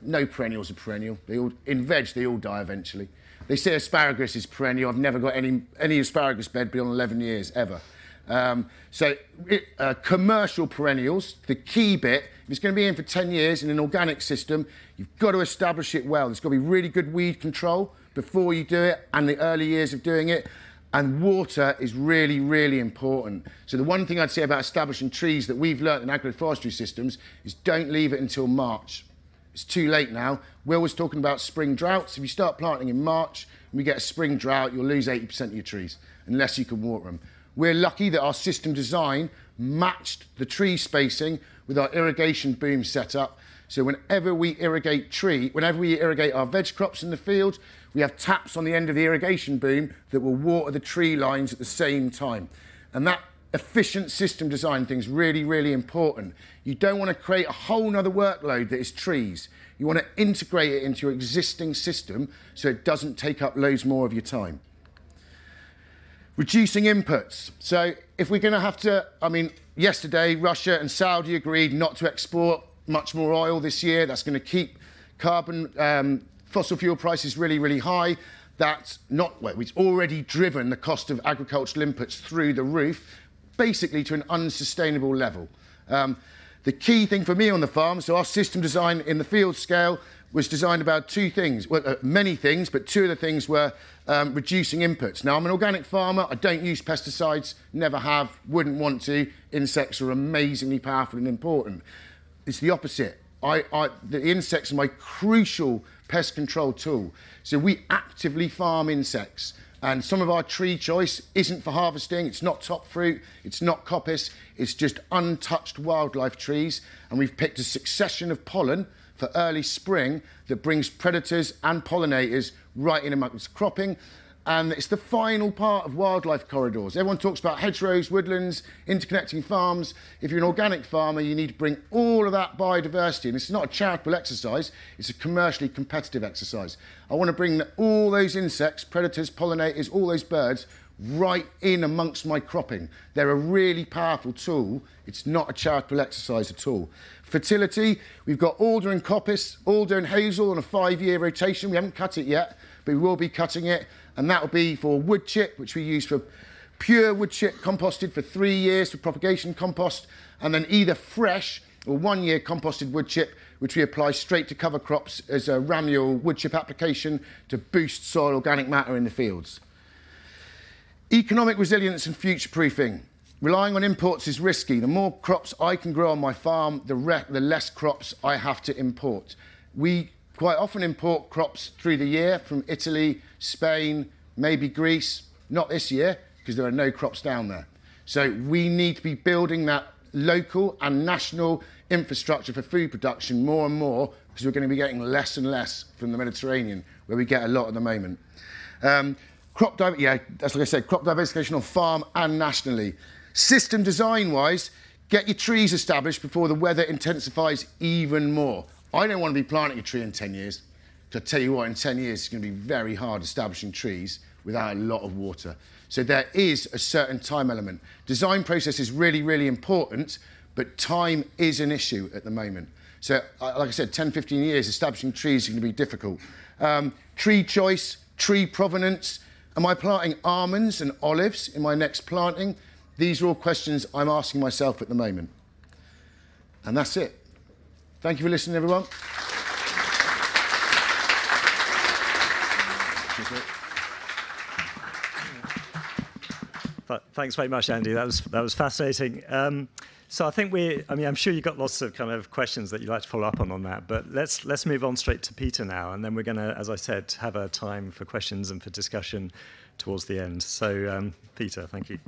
no perennials are perennial. They all, in veg, they all die eventually. They say asparagus is perennial. I've never got any, any asparagus bed beyond 11 years, ever. Um, so it, uh, commercial perennials, the key bit, if it's going to be in for 10 years in an organic system, you've got to establish it well. There's got to be really good weed control before you do it and the early years of doing it. And water is really, really important. So the one thing I'd say about establishing trees that we've learnt in agroforestry systems is don't leave it until March. It's too late now. Will was talking about spring droughts. If you start planting in March and we get a spring drought, you'll lose 80% of your trees unless you can water them. We're lucky that our system design matched the tree spacing with our irrigation boom setup. So whenever we irrigate tree, whenever we irrigate our veg crops in the field, we have taps on the end of the irrigation boom that will water the tree lines at the same time. And that efficient system design thing is really, really important. You don't want to create a whole nother workload that is trees. You want to integrate it into your existing system so it doesn't take up loads more of your time. Reducing inputs. So if we're going to have to, I mean, yesterday Russia and Saudi agreed not to export much more oil this year. That's going to keep carbon, um, fossil fuel prices really, really high. That's not, well, it's already driven the cost of agricultural inputs through the roof basically to an unsustainable level. Um, the key thing for me on the farm, so our system design in the field scale was designed about two things, well, uh, many things, but two of the things were um, reducing inputs. Now, I'm an organic farmer. I don't use pesticides, never have, wouldn't want to. Insects are amazingly powerful and important. It's the opposite. I, I, the insects are my crucial pest control tool. So we actively farm insects. And some of our tree choice isn't for harvesting, it's not top fruit, it's not coppice, it's just untouched wildlife trees. And we've picked a succession of pollen for early spring that brings predators and pollinators right in amongst cropping and it's the final part of wildlife corridors. Everyone talks about hedgerows, woodlands, interconnecting farms. If you're an organic farmer, you need to bring all of that biodiversity, and it's not a charitable exercise, it's a commercially competitive exercise. I want to bring all those insects, predators, pollinators, all those birds right in amongst my cropping. They're a really powerful tool. It's not a charitable exercise at all. Fertility, we've got alder and coppice, alder and hazel on a five-year rotation. We haven't cut it yet, but we will be cutting it and that will be for wood chip, which we use for pure wood chip composted for three years for propagation compost, and then either fresh or one year composted wood chip, which we apply straight to cover crops as a ramule wood chip application to boost soil organic matter in the fields. Economic resilience and future proofing. Relying on imports is risky. The more crops I can grow on my farm, the, the less crops I have to import. We quite often import crops through the year from Italy, Spain, maybe Greece. Not this year, because there are no crops down there. So we need to be building that local and national infrastructure for food production more and more because we're going to be getting less and less from the Mediterranean, where we get a lot at the moment. Um, crop yeah, that's like I said, crop diversification on farm and nationally. System design-wise, get your trees established before the weather intensifies even more. I don't want to be planting a tree in 10 years. I tell you what, in 10 years, it's going to be very hard establishing trees without a lot of water. So there is a certain time element. Design process is really, really important, but time is an issue at the moment. So, uh, like I said, 10, 15 years, establishing trees is going to be difficult. Um, tree choice, tree provenance. Am I planting almonds and olives in my next planting? These are all questions I'm asking myself at the moment. And that's it. Thank you for listening, everyone. Thanks very much, Andy. That was that was fascinating. Um, so I think we, I mean, I'm sure you've got lots of kind of questions that you'd like to follow up on on that, but let's let's move on straight to Peter now, and then we're going to, as I said, have a time for questions and for discussion towards the end. So, um, Peter, thank you.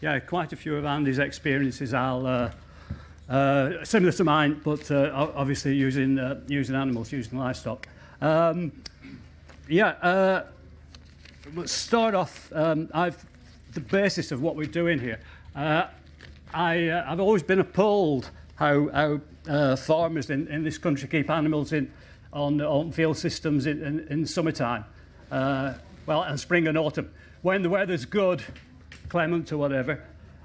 Yeah, quite a few of Andy's experiences, Al, uh, uh, similar to mine, but uh, obviously using uh, using animals, using livestock. Um, yeah, uh, let's start off. Um, I've the basis of what we're doing here. Uh, I, uh, I've always been appalled how, how uh, farmers in, in this country keep animals in on, on field systems in, in, in summertime. Uh, well, and spring and autumn. When the weather's good, clement or whatever,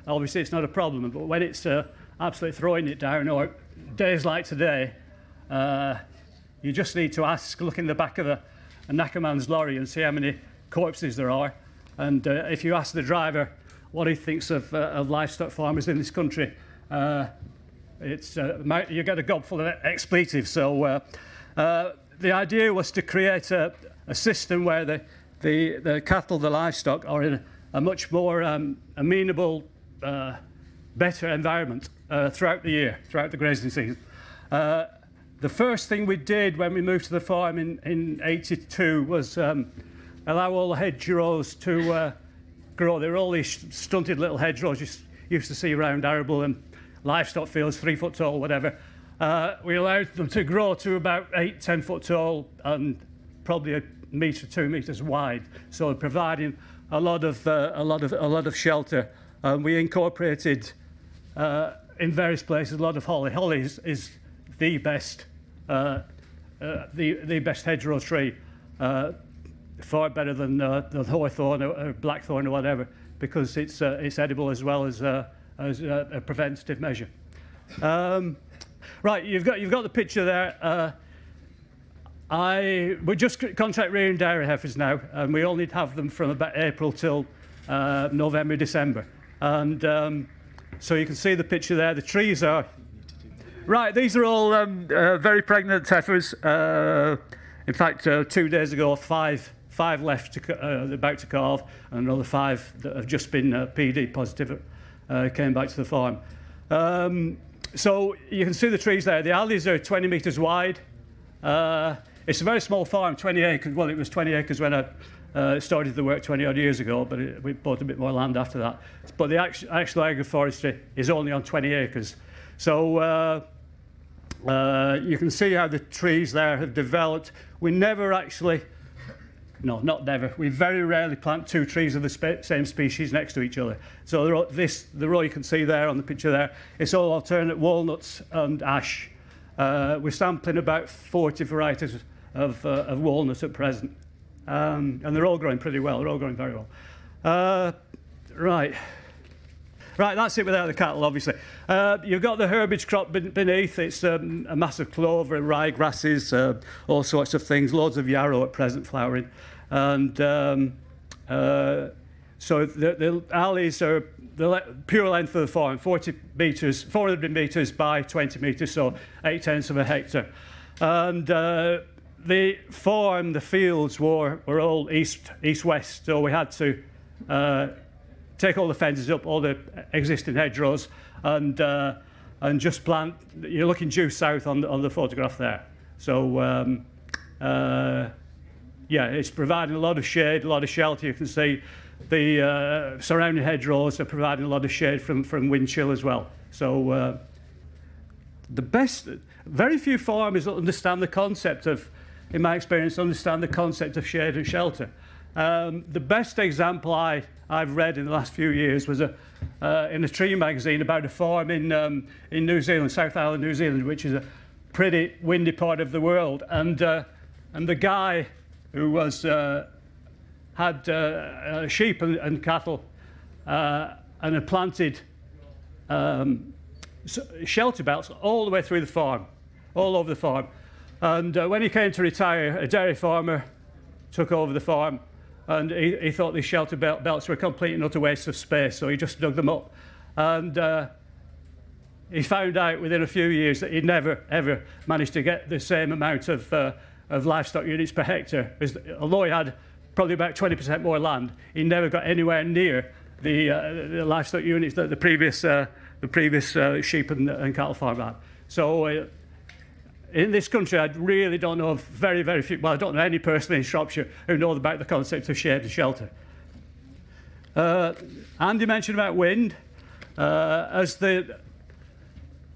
obviously it's not a problem. But when it's uh, absolutely throwing it down, or days like today, uh, you just need to ask, look in the back of a, a Knackerman's lorry and see how many corpses there are. And uh, if you ask the driver what he thinks of, uh, of livestock farmers in this country, uh, it's, uh, you get a gobful of expletives. So uh, the idea was to create a, a system where the, the, the cattle, the livestock, are in a much more um, amenable, better environment uh, throughout the year, throughout the grazing season. Uh, the first thing we did when we moved to the farm in, in 82 was um, allow all the hedgerows to uh, grow. They were all these stunted little hedgerows you used to see around Arable and livestock fields, three foot tall, whatever. Uh, we allowed them to grow to about eight, ten foot tall and probably a metre, two metres wide. So providing a lot of, uh, a lot of, a lot of shelter. Um, we incorporated uh, in various places a lot of holly. Holly is, is the best, uh, uh, the, the best hedgerow tree. Uh, far better than, uh, than hawthorn or, or blackthorn or whatever because it's, uh, it's edible as well as, uh, as a preventative measure. Um, right, you've got, you've got the picture there. I, we're just contract rearing dairy heifers now, and we only have them from about April till November, December. And um, so you can see the picture there. The trees are... Right, these are all um, uh, very pregnant heifers. Uh, in fact, uh, two days ago, five five left to, uh, about to calve, and another five that have just been uh, PD positive uh, came back to the farm. Um, so you can see the trees there. The alleys are 20 metres wide. It's a very small farm, 20 acres. Well, it was 20 acres when I uh, started the work 20 odd years ago, but it, we bought a bit more land after that. But the actual, actual agroforestry is only on 20 acres. So uh, uh, you can see how the trees there have developed. We never actually no, not never. We very rarely plant two trees of the spe same species next to each other. So this, the row you can see there on the picture there, it's all alternate walnuts and ash. Uh, we're sampling about 40 varieties of, uh, of walnuts at present. Um, and they're all growing pretty well. They're all growing very well. Uh, right. Right, that's it without the cattle, obviously. Uh, you've got the herbage crop beneath. It's um, a of clover, rye grasses, uh, all sorts of things. Loads of yarrow at present flowering. And um, uh, so the, the alleys are the le pure length of the farm, 40 metres, 400 metres by 20 metres, so 8 tenths of a hectare. And uh, the farm, the fields were, were all east, east-west, so we had to uh, take all the fences up, all the existing hedgerows, and, uh, and just plant, you're looking due south on the, on the photograph there. So um, uh, yeah, it's providing a lot of shade, a lot of shelter. You can see the uh, surrounding hedgerows are providing a lot of shade from, from wind chill as well. So uh, the best, very few farmers understand the concept of, in my experience, understand the concept of shade and shelter. Um, the best example I, I've read in the last few years was a, uh, in a tree magazine about a farm in, um, in New Zealand, South Island, New Zealand, which is a pretty windy part of the world. And, uh, and the guy who was uh, had uh, sheep and, and cattle uh, and had planted um, shelter belts all the way through the farm, all over the farm. And uh, when he came to retire, a dairy farmer took over the farm and he, he thought these shelter belt belts were a complete and utter waste of space, so he just dug them up. And uh, he found out within a few years that he'd never, ever managed to get the same amount of uh, of livestock units per hectare. As, Although he had probably about 20% more land, he never got anywhere near the, uh, the livestock units that the previous, uh, the previous uh, sheep and, and cattle farm had. So uh, in this country, I really don't know of very, very few, well, I don't know any person in Shropshire who knows about the concept of shade and shelter. Uh, Andy mentioned about wind. Uh, as the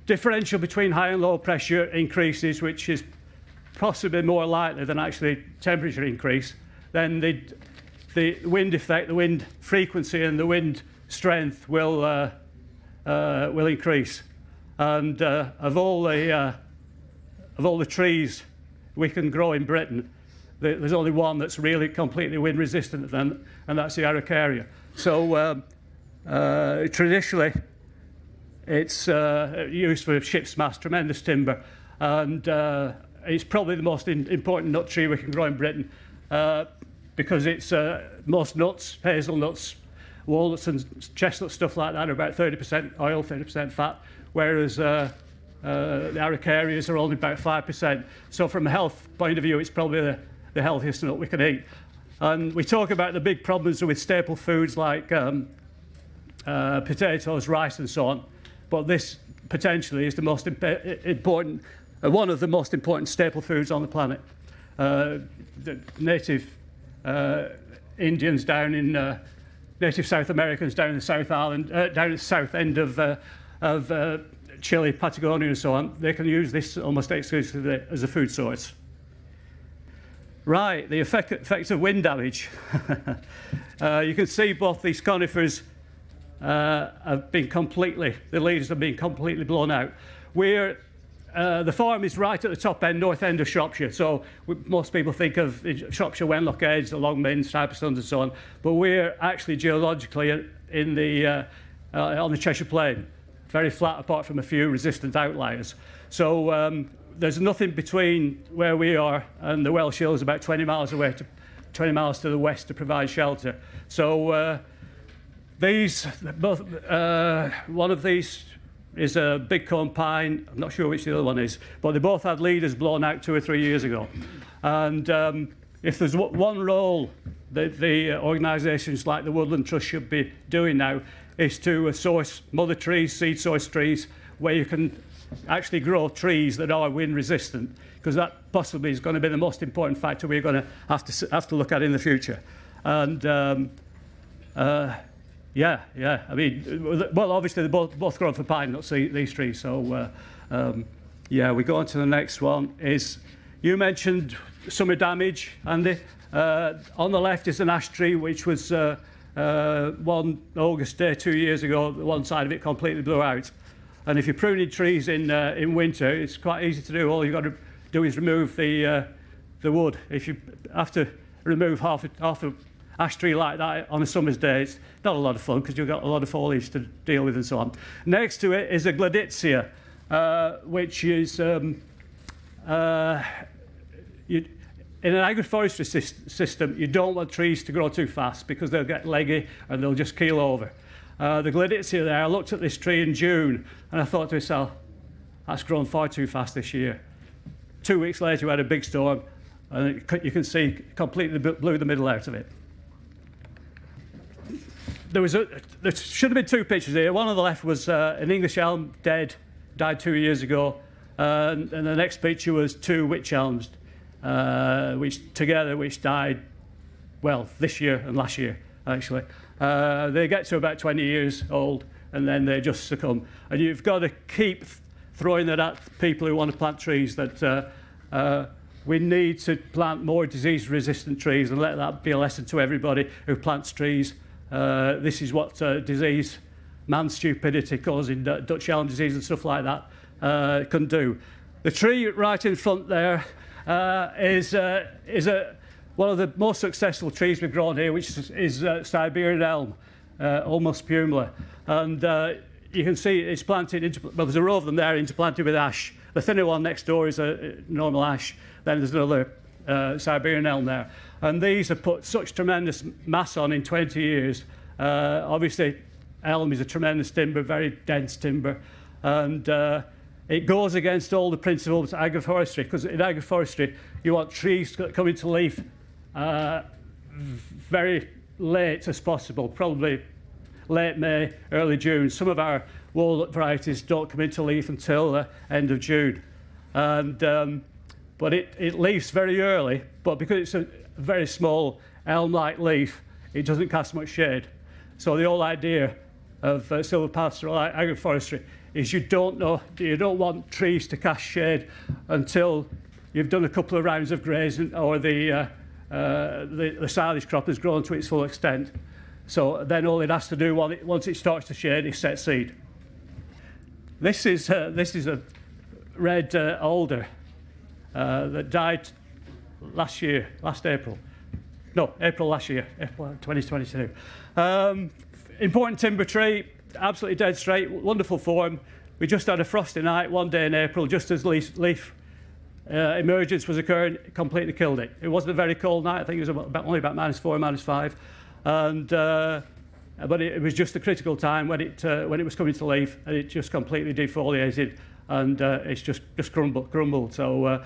differential between high and low pressure increases, which is possibly more likely than actually temperature increase, then the, the wind effect, the wind frequency and the wind strength will, uh, uh, will increase. And uh, of, all the, uh, of all the trees we can grow in Britain, there's only one that's really completely wind resistant, and, and that's the Araucaria. So um, uh, traditionally, it's uh, used for ship's mast, tremendous timber, and uh, it's probably the most in, important nut tree we can grow in Britain uh, because it's uh, most nuts, hazelnuts, walnuts and chestnuts, stuff like that are about 30% oil, 30% fat, whereas uh, the Araucarias are only about 5%. So from a health point of view, it's probably the, the healthiest nut we can eat. And we talk about the big problems with staple foods like um, uh, potatoes, rice, and so on. But this potentially is the most imp important, uh, one of the most important staple foods on the planet. Uh, the native uh, Indians down in uh, native South Americans down in the South Island, uh, down the south end of of Chile, Patagonia, and so on. They can use this almost exclusively as a food source. Right, the effect, effects of wind damage. uh, you can see both these conifers uh, have been completely, the leaves have been completely blown out. We're, uh, the farm is right at the top end, north end of Shropshire. So we, most people think of Shropshire, Wenlock Edge, the Long Mynd, Stiperstones and so on. But we're actually geologically in the, uh, uh, on the Cheshire Plain. Very flat apart from a few resistant outliers. So um, there's nothing between where we are and the Welsh Hills about 20 miles away, to, 20 miles to the west to provide shelter. So uh, these, both, uh, one of these is a big cone pine. I'm not sure which the other one is, but they both had leaders blown out two or three years ago. And um, if there's one role that the organisations like the Woodland Trust should be doing now is to source mother trees, seed source trees, where you can actually grow trees that are wind resistant because that possibly is going to be the most important factor we're going to have to have to look at in the future. And um, uh, yeah, yeah. I mean, well, obviously they're both both grown for pine nuts. These trees. So uh, um, yeah, we go on to the next one. Is you mentioned summer damage, Andy? Uh, on the left is an ash tree which was uh, uh, one August day two years ago. One side of it completely blew out. And if you're pruning trees in, uh, in winter, it's quite easy to do. All you've got to do is remove the, uh, the wood. If you have to remove half a, half a ash tree like that on a summer's day, it's not a lot of fun because you've got a lot of foliage to deal with and so on. Next to it is a Gleditsia, uh, which is um, uh, you, in an agroforestry system, you don't want trees to grow too fast because they'll get leggy and they'll just keel over. Uh, the Gleditsia there, I looked at this tree in June and I thought to myself, that's grown far too fast this year. Two weeks later, we had a big storm and it, you can see completely blew the middle out of it. There, was a, there should have been two pictures here. One on the left was uh, an English elm dead, died two years ago. Uh, and, and the next picture was two witch elms, uh, which together, which died, well, this year and last year, actually. Uh, they get to about 20 years old and then they just succumb. And you've got to keep throwing that at people who want to plant trees that uh, uh, we need to plant more disease-resistant trees and let that be a lesson to everybody who plants trees. Uh, this is what uh, disease, man's stupidity causing Dutch elm disease and stuff like that can do. The tree right in front there uh, is uh, is a one of the most successful trees we've grown here, which is, is uh, Siberian elm, uh, Ulmus pumila. And uh, you can see it's planted, into, well, there's a row of them there interplanted with ash. The thinner one next door is a normal ash. Then there's another uh, Siberian elm there. And these have put such tremendous mass on in 20 years. Uh, obviously, elm is a tremendous timber, very dense timber. And uh, it goes against all the principles of agroforestry, because in agroforestry, you want trees coming to leaf uh, very late as possible, probably late May, early June. Some of our walnut varieties don't come into leaf until the end of June. And, um, but it, it leaves very early, but because it's a very small elm-like leaf, it doesn't cast much shade. So the whole idea of uh, silvo pastoral agroforestry is you don't know, you don't want trees to cast shade until you've done a couple of rounds of grazing or the, uh, uh, the, the silage crop has grown to its full extent. So then all it has to do once it, once it starts to shade is set seed. This is, uh, this is a red uh, alder uh, that died last year, last April. No, April last year, April 2022. Um, important timber tree, absolutely dead straight, wonderful form. We just had a frosty night one day in April, just as leaf, leaf uh, emergence was occurring, completely killed it. It wasn't a very cold night. I think it was about, only about minus four, minus five. And, uh, but it, it was just the critical time when it, uh, when it was coming to leaf and it just completely defoliated and uh, it's just, just crumbled. crumbled. So uh,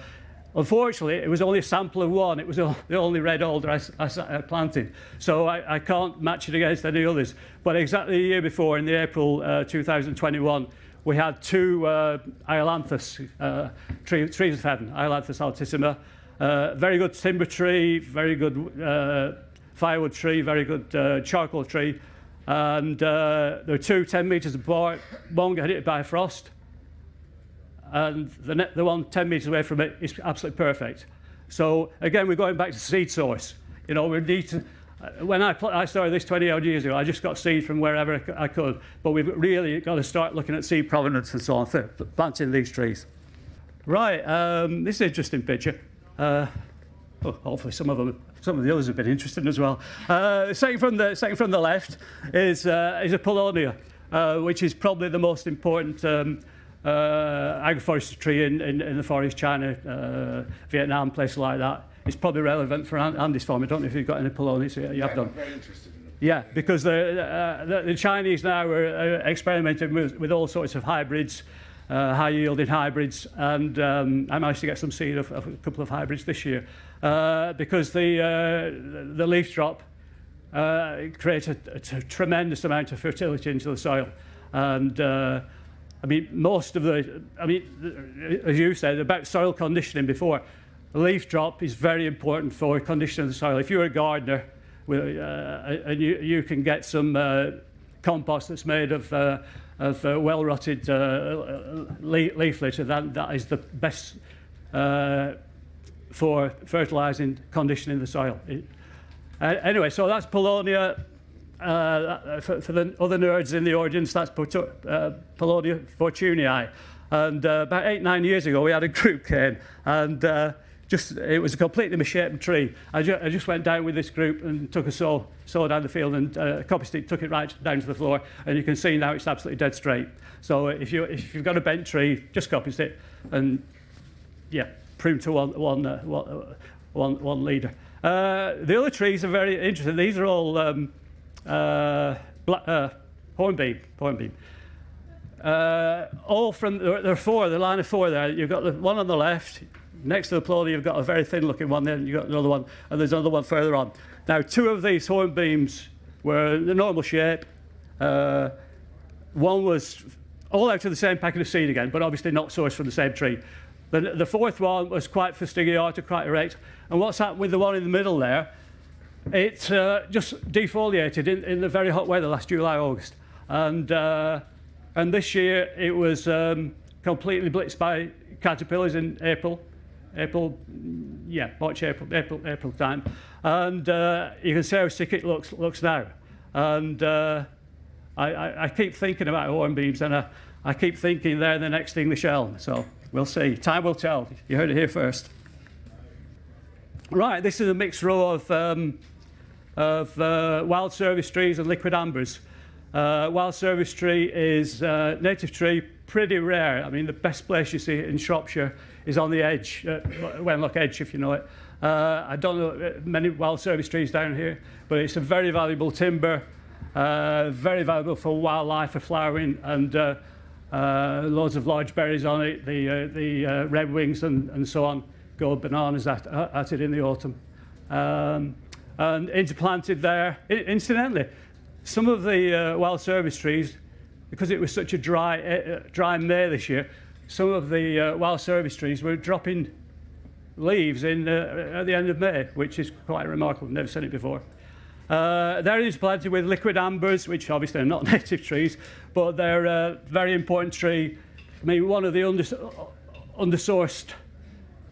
unfortunately, it was only a sample of one. It was the only red alder I, I, I planted. So I, I can't match it against any others. But exactly a year before, in the April uh, 2021, we had two uh, Ailanthus uh, tree, trees of heaven, Ailanthus altissima. Uh, very good timber tree, very good uh, firewood tree, very good uh, charcoal tree. And uh, there were two 10 metres apart. One got hit by frost. And the, the one 10 metres away from it is absolutely perfect. So again, we're going back to seed source. You know, we need to, uh, when I, I started this 20 odd years ago, I just got seed from wherever I could. But we've really got to start looking at seed provenance and so on planting these trees. Right, um, this is an interesting picture. Uh, oh, hopefully some of them, some of the others have been interesting as well. Uh, second from the second from the left is uh, is a Paulownia, uh, which is probably the most important um, uh, agroforestry tree in, in, in the forest, China, uh, Vietnam, places like that. It's probably relevant for Andy's farm. I don't know if you've got any Paulownias. You have yeah, done. very interested in them. Yeah, because the, uh, the, the Chinese now are uh, experimenting with, with all sorts of hybrids, uh, high yielding hybrids, and um, I managed to get some seed of, of a couple of hybrids this year uh, because the, uh, the leaf drop uh, creates a, a tremendous amount of fertility into the soil. And uh, I mean, most of the, I mean, as you said about soil conditioning before, leaf drop is very important for conditioning the soil. If you're a gardener uh, and you, you can get some uh, compost that's made of, uh, of uh, well-rotted uh, leaf litter, that, that is the best uh, for fertilizing, conditioning the soil. It, uh, anyway, so that's Paulownia. Uh, for, for the other nerds in the audience, that's uh, Paulownia fortunei. And uh, about eight, nine years ago, we had a group came, and uh, just it was a completely misshapen tree. I, ju I just went down with this group and took a saw, saw down the field and uh, a copy stick, took it right down to the floor, and you can see now it's absolutely dead straight. So if, you, if you've got a bent tree, just copy stick and, yeah, prune to one, one, uh, one, one leader. Uh, the other trees are very interesting. These are all um, uh, uh, hornbeam, hornbeam. Uh, all from, there, are four, the line of four there. You've got the one on the left, next to the plover, you've got a very thin looking one, then you've got another one, and there's another one further on. Now, two of these hornbeams were the normal shape. Uh, one was all out of the same packet of seed again, but obviously not sourced from the same tree. The, the fourth one was quite fastigiata, quite erect. And what's happened with the one in the middle there, it uh, just defoliated in, in the very hot weather last July, August. And, uh, and this year it was um, completely blitzed by caterpillars in April. April, yeah, March, April, April, April time. And uh, you can see how sick it looks, looks now. And uh, I, I, I keep thinking about hornbeams and I, I keep thinking they're the next English elm. So we'll see. Time will tell. You heard it here first. Right, this is a mixed row of, um, of uh, wild service trees and liquidambars. Uh, wild service tree is a native tree, pretty rare. I mean, the best place you see it in Shropshire is on the edge, uh, Wenlock Edge, if you know it. Uh, I don't know uh, many wild service trees down here, but it's a very valuable timber, uh, very valuable for wildlife, for flowering, and uh, uh, loads of large berries on it. The, uh, the uh, redwings and, and so on go bananas at, at it in the autumn. Um, and interplanted there, incidentally, some of the uh, wild service trees, because it was such a dry, uh, dry May this year, some of the uh, wild service trees were dropping leaves in uh, at the end of May, which is quite remarkable. Never seen it before. Uh, they're interplanted with liquidambars, which obviously are not native trees, but they're a very important tree. I mean, one of the under, undersourced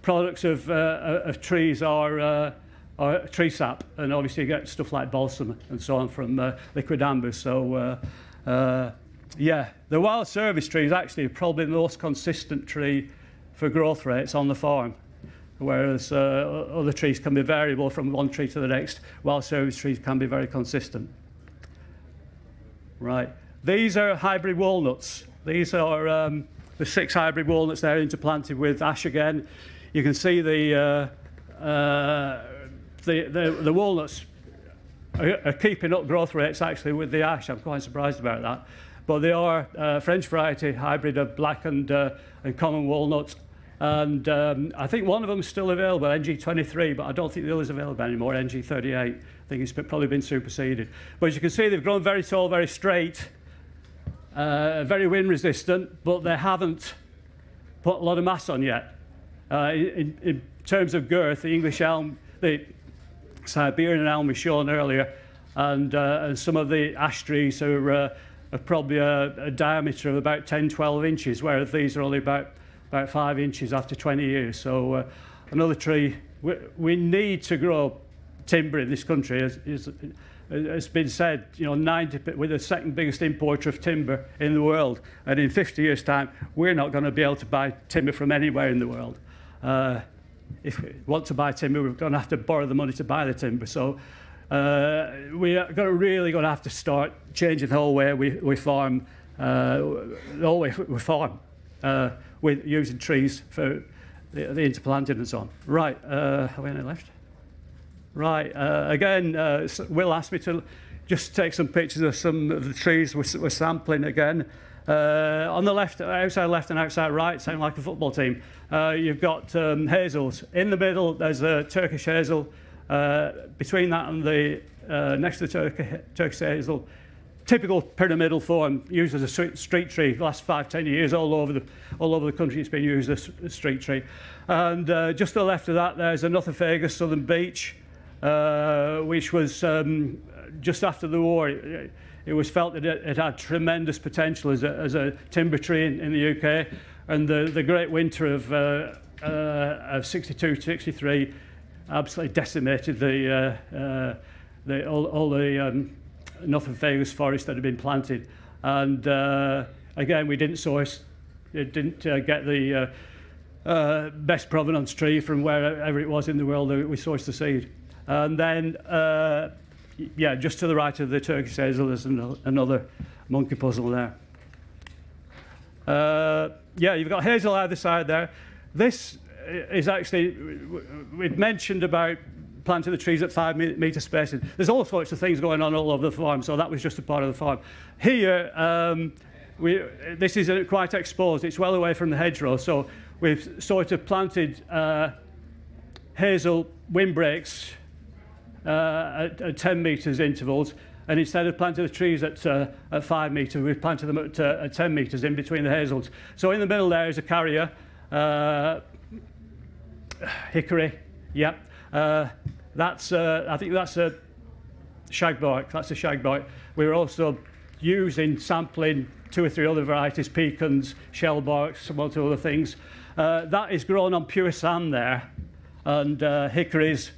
products of, uh, of trees are, uh, are tree sap, and obviously you get stuff like balsam and so on from uh, liquidambar. So, uh, uh, yeah, the wild service tree is actually probably the most consistent tree for growth rates on the farm whereas uh, other trees can be variable from one tree to the next, while service trees can be very consistent. Right. These are hybrid walnuts. These are um, the six hybrid walnuts there interplanted with ash again. You can see the, uh, uh, the, the, the walnuts are, are keeping up growth rates actually with the ash. I'm quite surprised about that. But they are uh, French variety hybrid of black and, uh, and common walnuts and um, I think one of them is still available, NG23, but I don't think the other is available anymore, NG38. I think it's probably been superseded. But as you can see, they've grown very tall, very straight, uh, very wind resistant, but they haven't put a lot of mass on yet. Uh, in, in terms of girth, the English elm, the Siberian elm was shown earlier, and, uh, and some of the ash trees are, uh, are probably a, a diameter of about 10, 12 inches, whereas these are only about, about 5 inches after 20 years. So uh, another tree, we, we need to grow timber in this country. As, as, it's been said, you know, 90, we're the second biggest importer of timber in the world. And in 50 years' time, we're not going to be able to buy timber from anywhere in the world. Uh, if we want to buy timber, we're going to have to borrow the money to buy the timber. So uh, we are going to really going to have to start changing the whole way we, we farm, uh, the whole way we farm. Uh, with using trees for the, the interplanting and so on. Right, uh, have we any left? Right, uh, again, uh, Will asked me to just take some pictures of some of the trees we're, we're sampling again. Uh, on the left, outside left and outside right, sound like a football team. Uh, you've got um, hazels. In the middle, there's a Turkish hazel. Uh, between that and the uh, next to the Turk Turkish hazel, typical pyramidal form used as a street tree. The last five, ten years, all over the, all over the country, it's been used as a street tree. And uh, just to the left of that, there's a Nothofagus southern beech, uh, which was um, just after the war. It, it was felt that it, it had tremendous potential as a, as a timber tree in, in the UK. And the, the great winter of, uh, uh, of 62 63 absolutely decimated the, uh, uh, the, all, all the um, Nothofagus forest that had been planted. And uh, again, we didn't source, it didn't uh, get the uh, uh, best provenance tree from wherever it was in the world that we sourced the seed. And then, uh, yeah, just to the right of the Turkish hazel, there's an, another monkey puzzle there. Uh, yeah, you've got hazel either side there. This is actually, we'd mentioned about planting the trees at five metre spacing. There's all sorts of things going on all over the farm, so that was just a part of the farm. Here, um, we, this is quite exposed. It's well away from the hedgerow, so we've sort of planted uh, hazel windbreaks uh, at, at 10 metres intervals, and instead of planting the trees at, uh, at 5 metres, we've planted them at, uh, at 10 metres in between the hazels. So in the middle there is a Carya, uh, hickory, yep, uh, that's, uh, I think that's a shagbark. That's a shagbark. We're also using sampling two or three other varieties, pecans, shellbarks, some other things. Uh, that is grown on pure sand there, and uh, hickories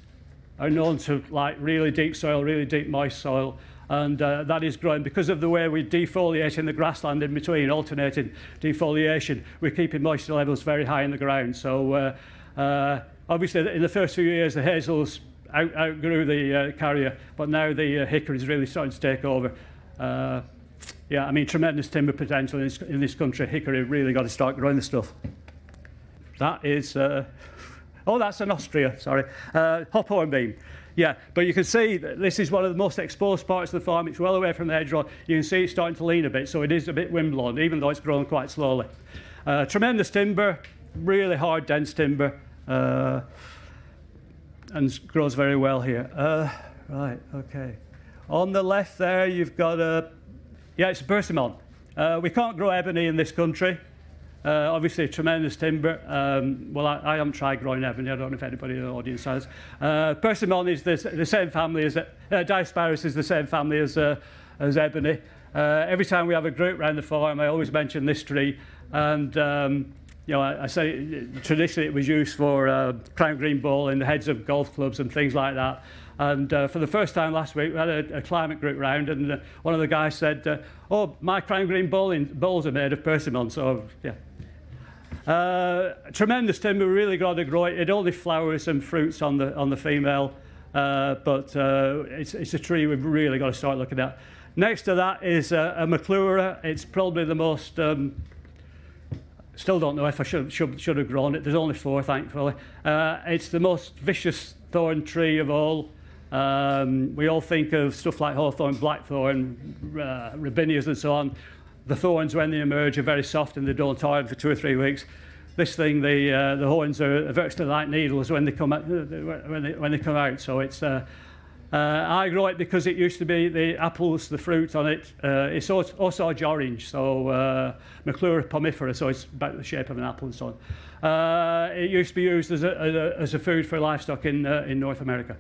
are known to like really deep soil, really deep moist soil, and uh, that is growing because of the way we defoliate in the grassland in between, alternating defoliation. We're keeping moisture levels very high in the ground, so uh, uh, Obviously, in the first few years, the hazels out, outgrew the uh, Carya, but now the uh, hickory is really starting to take over. Uh, yeah, I mean, tremendous timber potential in this, in this country. Hickory really got to start growing the stuff. That is, oh, that's an Ostrya, sorry. Uh, hop hornbeam. Yeah, but you can see that this is one of the most exposed parts of the farm. It's well away from the hedgerow. You can see it's starting to lean a bit, so it is a bit windblown, even though it's growing quite slowly. Uh, tremendous timber, really hard, dense timber uh, and grows very well here. Uh, right, okay. On the left there, you've got a, yeah, it's a persimmon. Uh, we can't grow ebony in this country. Uh, obviously, tremendous timber. Um, well, I, I haven't tried growing ebony. I don't know if anybody in the audience has. Uh, persimmon is the, the same family as... Uh, Diospyros is the same family as, uh, as ebony. Uh, every time we have a group around the farm, I always mention this tree. And, um, you know, I, I say traditionally it was used for uh, crown green ball in the heads of golf clubs and things like that. And uh, for the first time last week, we had a, a climate group round, and uh, one of the guys said, uh, "Oh, my crown green bowling, bowls are made of persimmon." So, yeah. Uh, tremendous timber, really got to grow it. It only flowers and fruits on the on the female, uh, but uh, it's, it's a tree we've really got to start looking at. Next to that is a, a Maclura. It's probably the most. Um, still don't know if I should, should, should have grown it. There's only four, thankfully. Uh, it's the most vicious thorn tree of all. Um, we all think of stuff like hawthorn, blackthorn, uh, robinias and so on. The thorns, when they emerge, are very soft and they don't harden for two or three weeks. This thing, the, uh, the horns are virtually like needles when they come out. When they, when they come out. So it's, uh, uh, I grow it because it used to be the apples, the fruit on it. Uh, it's Osage orange, so uh, pomifera, so it's about the shape of an apple and so on. Uh, it used to be used as a, as a, as a food for livestock in, uh, in North America.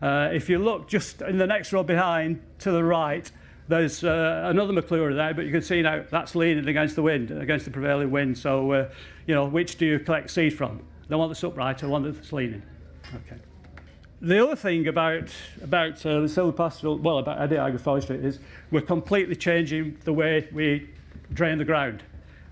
Uh, if you look just in the next row behind, to the right, there's uh, another Maclura there, but you can see now that's leaning against the wind, against the prevailing wind. So, uh, you know, which do you collect seed from? The one that's upright or one that's leaning? Okay. The other thing about about uh, the silvo pastoral, well, about Eddie agroforestry is we're completely changing the way we drain the ground.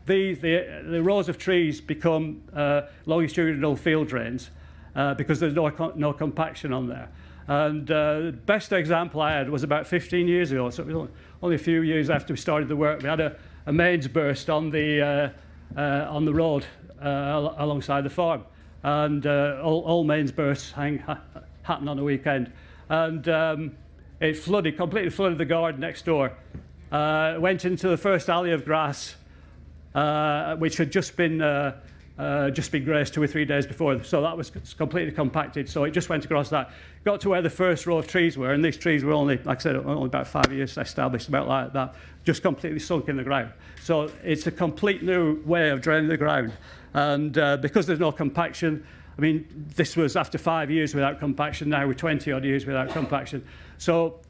These, the, the rows of trees become uh, longitudinal field drains uh, because there's no, no compaction on there. And uh, best example I had was about 15 years ago, so it was only a few years after we started the work. We had a, a mains burst on the, uh, uh, on the road uh, alongside the farm. And uh, all, all mains bursts hang, ha happen on a weekend. And um, it flooded, completely flooded the garden next door. Uh, went into the first alley of grass, which had just been uh, just been grazed two or three days before. So that was completely compacted. So it just went across that. Got to where the first row of trees were, and these trees were only, like I said, only about five years established, about like that, just completely sunk in the ground. So it's a complete new way of draining the ground. And uh, because there's no compaction, I mean, this was after five years without compaction, now we're 20 odd years without compaction. So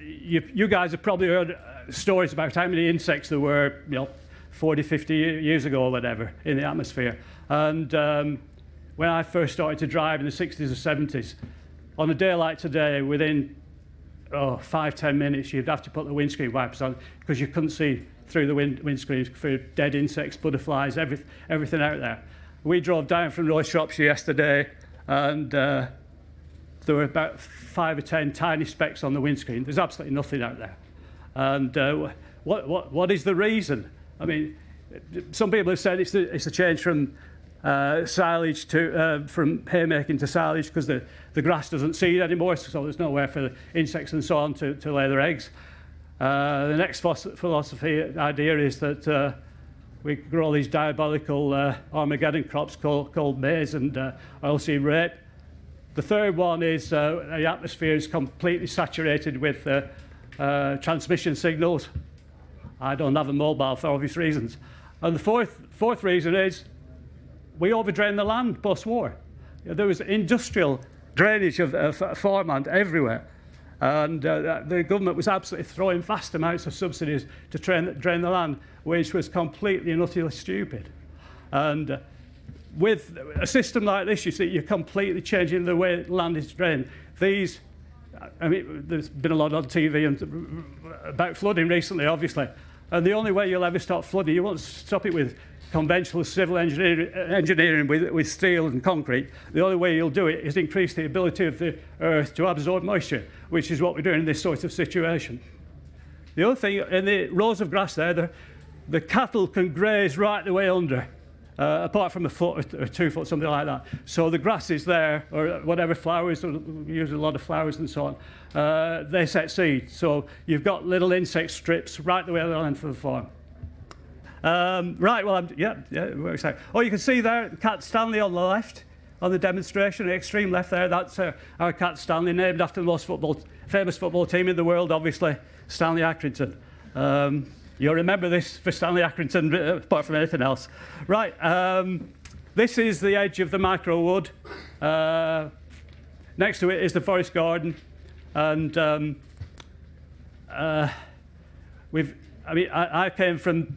you, you guys have probably heard uh, stories about how many insects there were, you know, 40, 50 years ago or whatever in the atmosphere. And um, when I first started to drive in the 60s or 70s, on a day like today, within oh, five, ten minutes, you'd have to put the windscreen wipers on because you couldn't see through the wind, windscreen for dead insects, butterflies, every, everything out there. We drove down from North Shropshire yesterday and uh, there were about five or ten tiny specks on the windscreen. There's absolutely nothing out there. And uh, what, what, what is the reason? I mean, some people have said it's the, it's the change from uh, silage to uh, from haymaking to silage because the, the grass doesn't seed anymore, so there's nowhere for the insects and so on to, to lay their eggs. Uh, the next philosophy idea is that uh, we grow these diabolical uh, Armageddon crops called, called maize and uh, oilseed rape. The third one is the atmosphere is completely saturated with transmission signals. I don't have a mobile for obvious reasons. And the fourth, fourth reason is we overdrained the land post-war. There was industrial drainage of, of farmland everywhere. And uh, the government was absolutely throwing vast amounts of subsidies to drain, drain the land, which was completely and utterly stupid. And uh, with a system like this, you see, you're completely changing the way land is drained. These, I mean, there's been a lot on TV and about flooding recently, obviously. And the only way you'll ever stop flooding, you won't stop it with conventional civil engineering, engineering with, with steel and concrete. The only way you'll do it is increase the ability of the earth to absorb moisture, which is what we're doing in this sort of situation. The other thing, in the rows of grass there, the, the cattle can graze right the way under. Uh, apart from a foot or two foot, something like that. So the grass is there, or whatever flowers, we use a lot of flowers and so on, uh, they set seed. So you've got little insect strips right the way the length of the farm. Um, right, well, I'm, yeah, yeah, it works out. Oh, you can see there, Cat Stanley on the left, on the demonstration, the extreme left there, that's uh, our Cat Stanley, named after the most football, famous football team in the world, obviously, Stanley Accrington. Um, You'll remember this for Stanley Accrington, uh, apart from anything else. Right, um, this is the edge of the micro wood. Uh, next to it is the forest garden. And um, uh, we've, I mean, I, I came from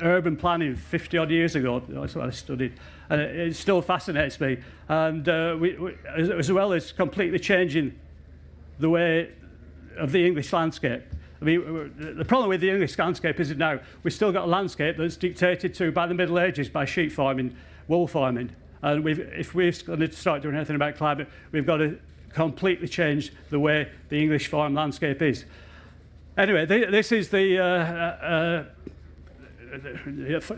urban planning 50 odd years ago. That's what I studied. And it, it still fascinates me. And uh, we, we, as, as well as completely changing the way of the English landscape. I mean, the problem with the English landscape is that now we've still got a landscape that's dictated to by the Middle Ages by sheep farming, wool farming. And if we're going to start doing anything about climate, we've got to completely change the way the English farm landscape is. Anyway, this is the, uh, uh,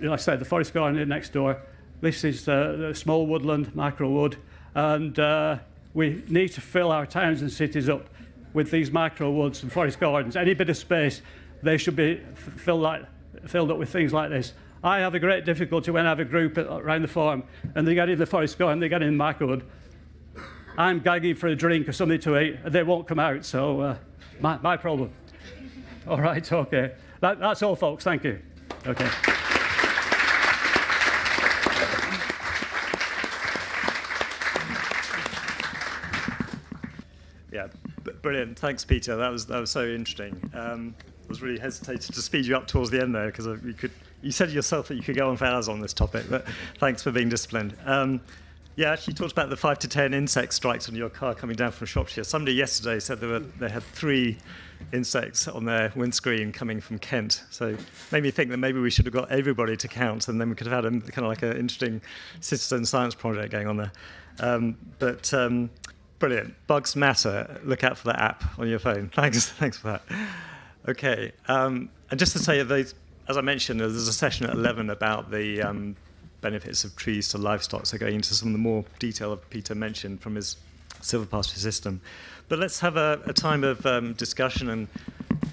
uh, I said, the forest garden next door. This is the small woodland, micro wood, and uh, we need to fill our towns and cities up with these micro woods and forest gardens, any bit of space, they should be filled, like, filled up with things like this. I have a great difficulty when I have a group around the farm and they get in the forest garden, they get in the micro wood. I'm gagging for a drink or something to eat, and they won't come out, so uh, my, my problem. All right, okay. That, that's all, folks. Thank you. Okay. Brilliant. Thanks, Peter. That was that was so interesting. Um, I was really hesitated to speed you up towards the end there because you could. You said yourself that you could go on for hours on this topic, but thanks for being disciplined. Um, yeah, actually, you talked about the five to ten insect strikes on your car coming down from Shropshire. Somebody yesterday said they, were, they had three insects on their windscreen coming from Kent. So made me think that maybe we should have got everybody to count, and then we could have had a, kind of like an interesting citizen science project going on there. Um, but um, Brilliant. Bugs matter. Look out for the app on your phone. Thanks. Thanks for that. Okay. Um, and just to say, as I mentioned, there's a session at 11 about the um, benefits of trees to livestock. So going into some of the more detail that Peter mentioned from his silvopasture system. But let's have a, a time of um, discussion and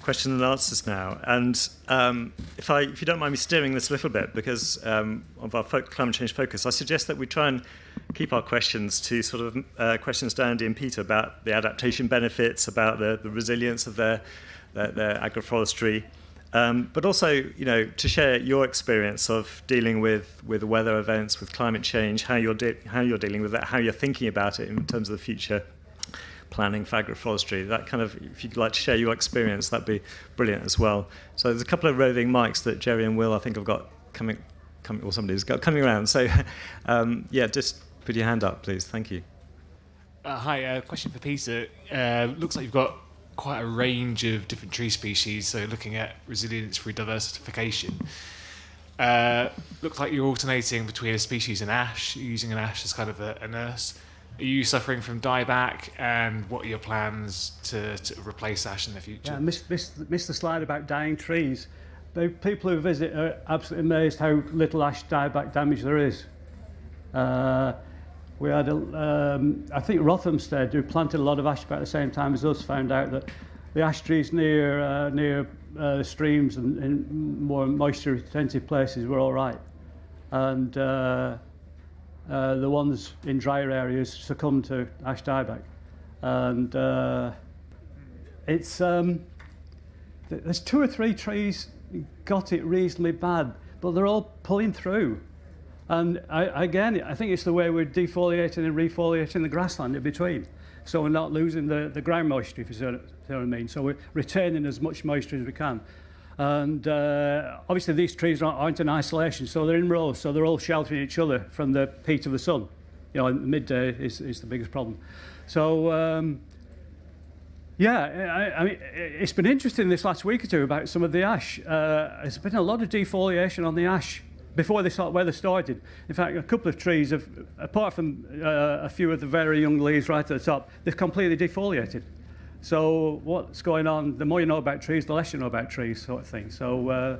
questions and answers now. And um, if, I, if you don't mind me steering this a little bit, because um, of our climate change focus, I suggest that we try and keep our questions to sort of uh, questions to Andy and Peter about the adaptation benefits, about the, the resilience of their, their, their agroforestry, um, but also, you know, to share your experience of dealing with, with weather events, with climate change, how you're, how you're dealing with that, how you're thinking about it in terms of the future planning for agroforestry. That kind of, if you'd like to share your experience, that'd be brilliant as well. So there's a couple of roving mics that Jerry and Will, I think, have got coming, coming or somebody's got coming around. So, um, yeah, just put your hand up, please. Thank you. Uh, hi, uh, question for Peter. Uh, looks like you've got quite a range of different tree species, so looking at resilience through diversification. Uh, looks like you're alternating between a species and ash, using an ash as kind of a, a nurse. Are you suffering from dieback, and what are your plans to, to replace ash in the future? Yeah, missed, missed, missed the slide about dying trees. The people who visit are absolutely amazed how little ash dieback damage there is. Uh, we had, a, um, I think Rothamsted, who planted a lot of ash about the same time as us, found out that the ash trees near uh, near uh, streams and more moisture intensive places were all right, and uh, uh, the ones in drier areas succumbed to ash dieback, and uh, it's um, there's two or three trees got it reasonably bad, but they're all pulling through. And I, again, I think it's the way we're defoliating and refoliating the grassland in between. So we're not losing the, the ground moisture, if you see what I mean. So we're retaining as much moisture as we can. And uh, obviously these trees aren't, aren't in isolation, so they're in rows, so they're all sheltering each other from the heat of the sun. You know, midday is, is the biggest problem. So, um, yeah, I, I mean, it's been interesting this last week or two about some of the ash. Uh, there's been a lot of defoliation on the ash before this hot weather started. In fact, a couple of trees have, apart from uh, a few of the very young leaves right at the top, they've completely defoliated. So what's going on, the more you know about trees, the less you know about trees, sort of thing. So, uh,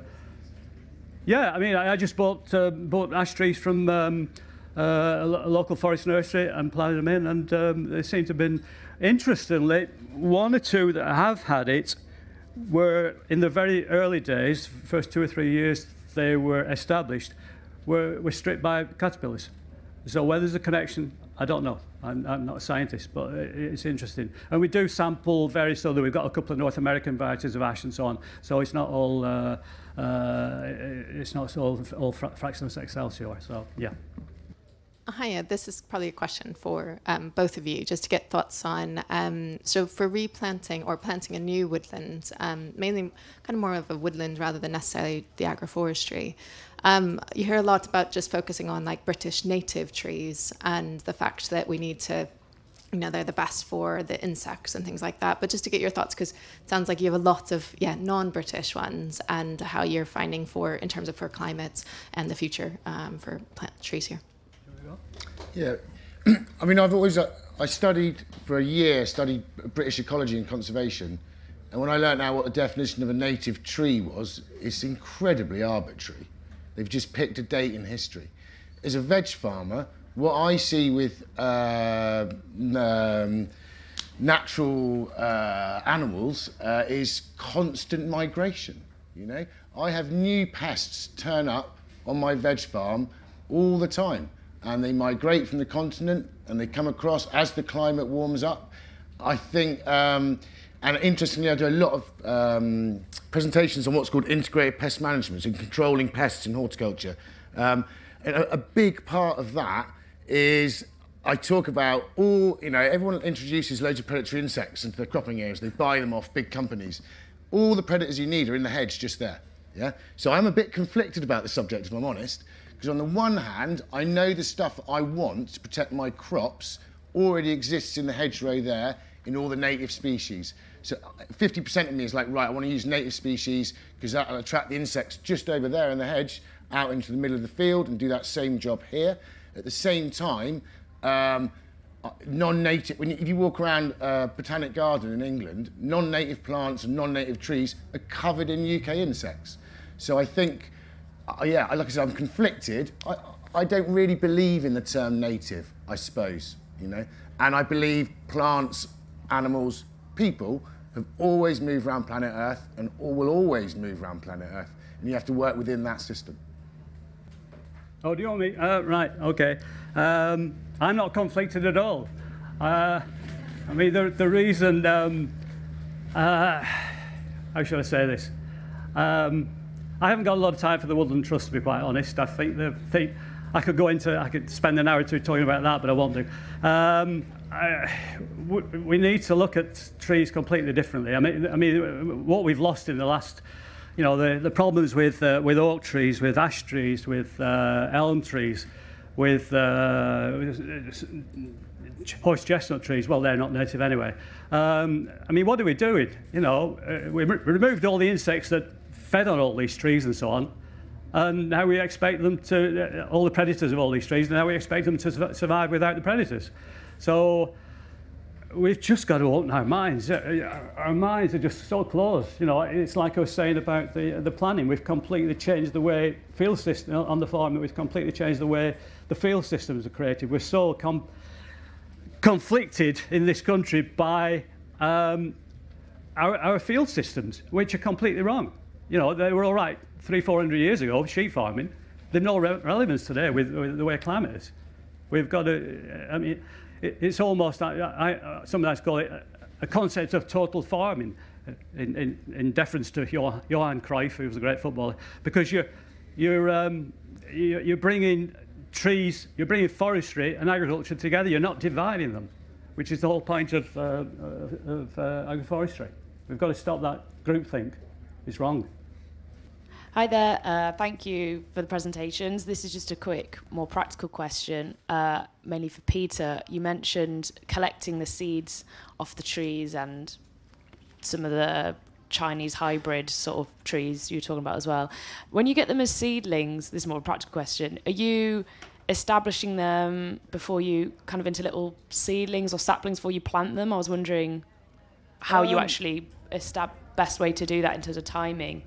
yeah, I mean, I, I just bought, uh, bought ash trees from um, uh, a, a local forest nursery and planted them in, and um, they seem to have been, interestingly, one or two that have had it were in the very early days, first two or three years, they were established were, were stripped by caterpillars. So whether there's a connection, I don't know. I'm, I'm not a scientist, but it's interesting. And we do sample various other. We've got a couple of North American varieties of ash and so on. So it's not all. Uh, uh, it's not all all fra fractionless excelsior. So yeah. Hiya, this is probably a question for um, both of you, just to get thoughts on. Um, so, for replanting or planting a new woodland, um, mainly kind of more of a woodland rather than necessarily the agroforestry, um, you hear a lot about just focusing on like British native trees and the fact that we need to, you know, they're the best for the insects and things like that. But just to get your thoughts, because it sounds like you have a lot of yeah non-British ones, and how you're finding for in terms of for climates and the future um, for plant trees here. Yeah, I mean, I've always uh, I studied for a year, studied British ecology and conservation, and when I learned now what the definition of a native tree was, it's incredibly arbitrary. They've just picked a date in history. As a veg farmer, what I see with uh, um, natural uh, animals uh, is constant migration. You know, I have new pests turn up on my veg farm all the time and they migrate from the continent and they come across as the climate warms up. I think, um, and interestingly, I do a lot of um, presentations on what's called integrated pest management and controlling pests in horticulture. Um, a, a big part of that is I talk about all, you know, everyone introduces loads of predatory insects into their cropping areas. They buy them off big companies. All the predators you need are in the hedge just there. Yeah. So I'm a bit conflicted about the subject, if I'm honest, because on the one hand, I know the stuff I want to protect my crops already exists in the hedgerow there in all the native species. So 50% of me is like, right, I want to use native species because that'll attract the insects just over there in the hedge out into the middle of the field and do that same job here. At the same time, um, uh, non-native, when you, if you walk around a botanic garden in England, non-native plants and non-native trees are covered in UK insects. So I think uh, yeah, like I said, I'm conflicted. I, I don't really believe in the term native, I suppose, you know. And I believe plants, animals, people have always moved around planet Earth and will always move around planet Earth. And you have to work within that system. Oh, do you want me? Uh, right, okay. Um, I'm not conflicted at all. Uh, I mean, the, the reason, um, uh, how should I say this? Um, I haven't got a lot of time for the Woodland Trust, to be quite honest. I think the thing, I could go into, I could spend an hour or two talking about that, but I won't do. Um, I, we need to look at trees completely differently. I mean, I mean, what we've lost in the last, you know, the, the problems with uh, with oak trees, with ash trees, with uh, elm trees, with uh, horse chestnut trees. Well, they're not native anyway. Um, I mean, what are we doing? You know, uh, we removed all the insects that fed on all these trees and so on. And now we expect them to, uh, all the predators of all these trees, and now we expect them to survive without the predators. So we've just got to open our minds. Uh, uh, our minds are just so closed. You know, it's like I was saying about the, the planning. We've completely changed the way field system on the farm. We've completely changed the way the field systems are created. We're so com conflicted in this country by um, our, our field systems, which are completely wrong. You know, they were all right three, four hundred years ago, sheep farming. They've no re relevance today with, with, the way climate is. We've got to, I mean, it, it's almost, I, I, sometimes call it a, a concept of total farming in, in, in deference to Johan Cruyff, who was a great footballer, because you're, you're, um, you're bringing trees, you're bringing forestry and agriculture together. You're not dividing them, which is the whole point of, uh, of uh, agroforestry. We've got to stop that groupthink. It's wrong. Hi there. Uh, thank you for the presentations. This is just a quick, more practical question, uh, mainly for Peter. You mentioned collecting the seeds off the trees and some of the Chinese hybrid sort of trees you were talking about as well. When you get them as seedlings, this is more a practical question, are you establishing them before you kind of into little seedlings or saplings before you plant them? I was wondering how um, you actually establish best way to do that in terms of timing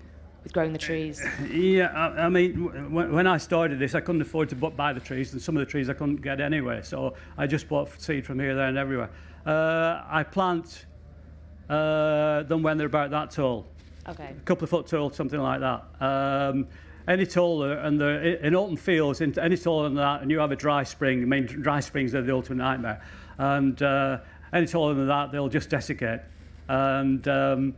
with growing the trees? Yeah, I, I mean, when I started this, I couldn't afford to buy the trees, and some of the trees I couldn't get anyway. So I just bought seed from here, there, and everywhere. Uh, I plant uh, them when they're about that tall. Okay. A couple of foot tall, something like that. Um, any taller and the in open fields, in, any taller than that, and you have a dry spring. I mean, dry springs are the ultimate nightmare. And uh, any taller than that, they'll just desiccate. And um,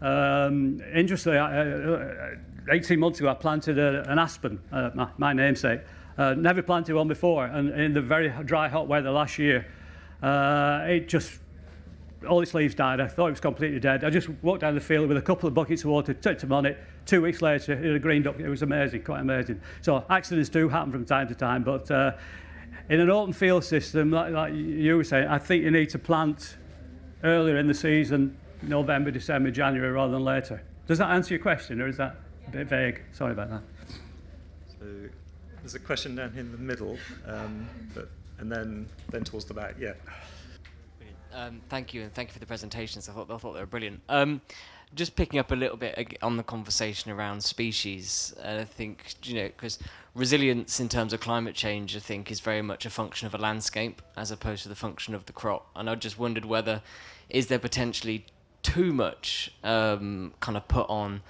um, interestingly, uh, 18 months ago, I planted a, an aspen, uh, my, my namesake. Uh, never planted one before, and in the very dry, hot weather last year, uh, it just all its leaves died. I thought it was completely dead. I just walked down the field with a couple of buckets of water, took them on it. Two weeks later, it had greened up. It was amazing, quite amazing. So accidents do happen from time to time, but uh, in an open field system, like, like you were saying, I think you need to plant earlier in the season, November, December, January, rather than later. Does that answer your question, or is that a bit vague? Sorry about that. So there's a question down here in the middle, um, but, and then, then towards the back. Yeah. Um, thank you, and thank you for the presentations. I thought, I thought they were brilliant. Um, just picking up a little bit on the conversation around species, uh, I think, you know, because resilience in terms of climate change, I think, is very much a function of a landscape as opposed to the function of the crop. And I just wondered whether, is there potentially too much um, kind of put on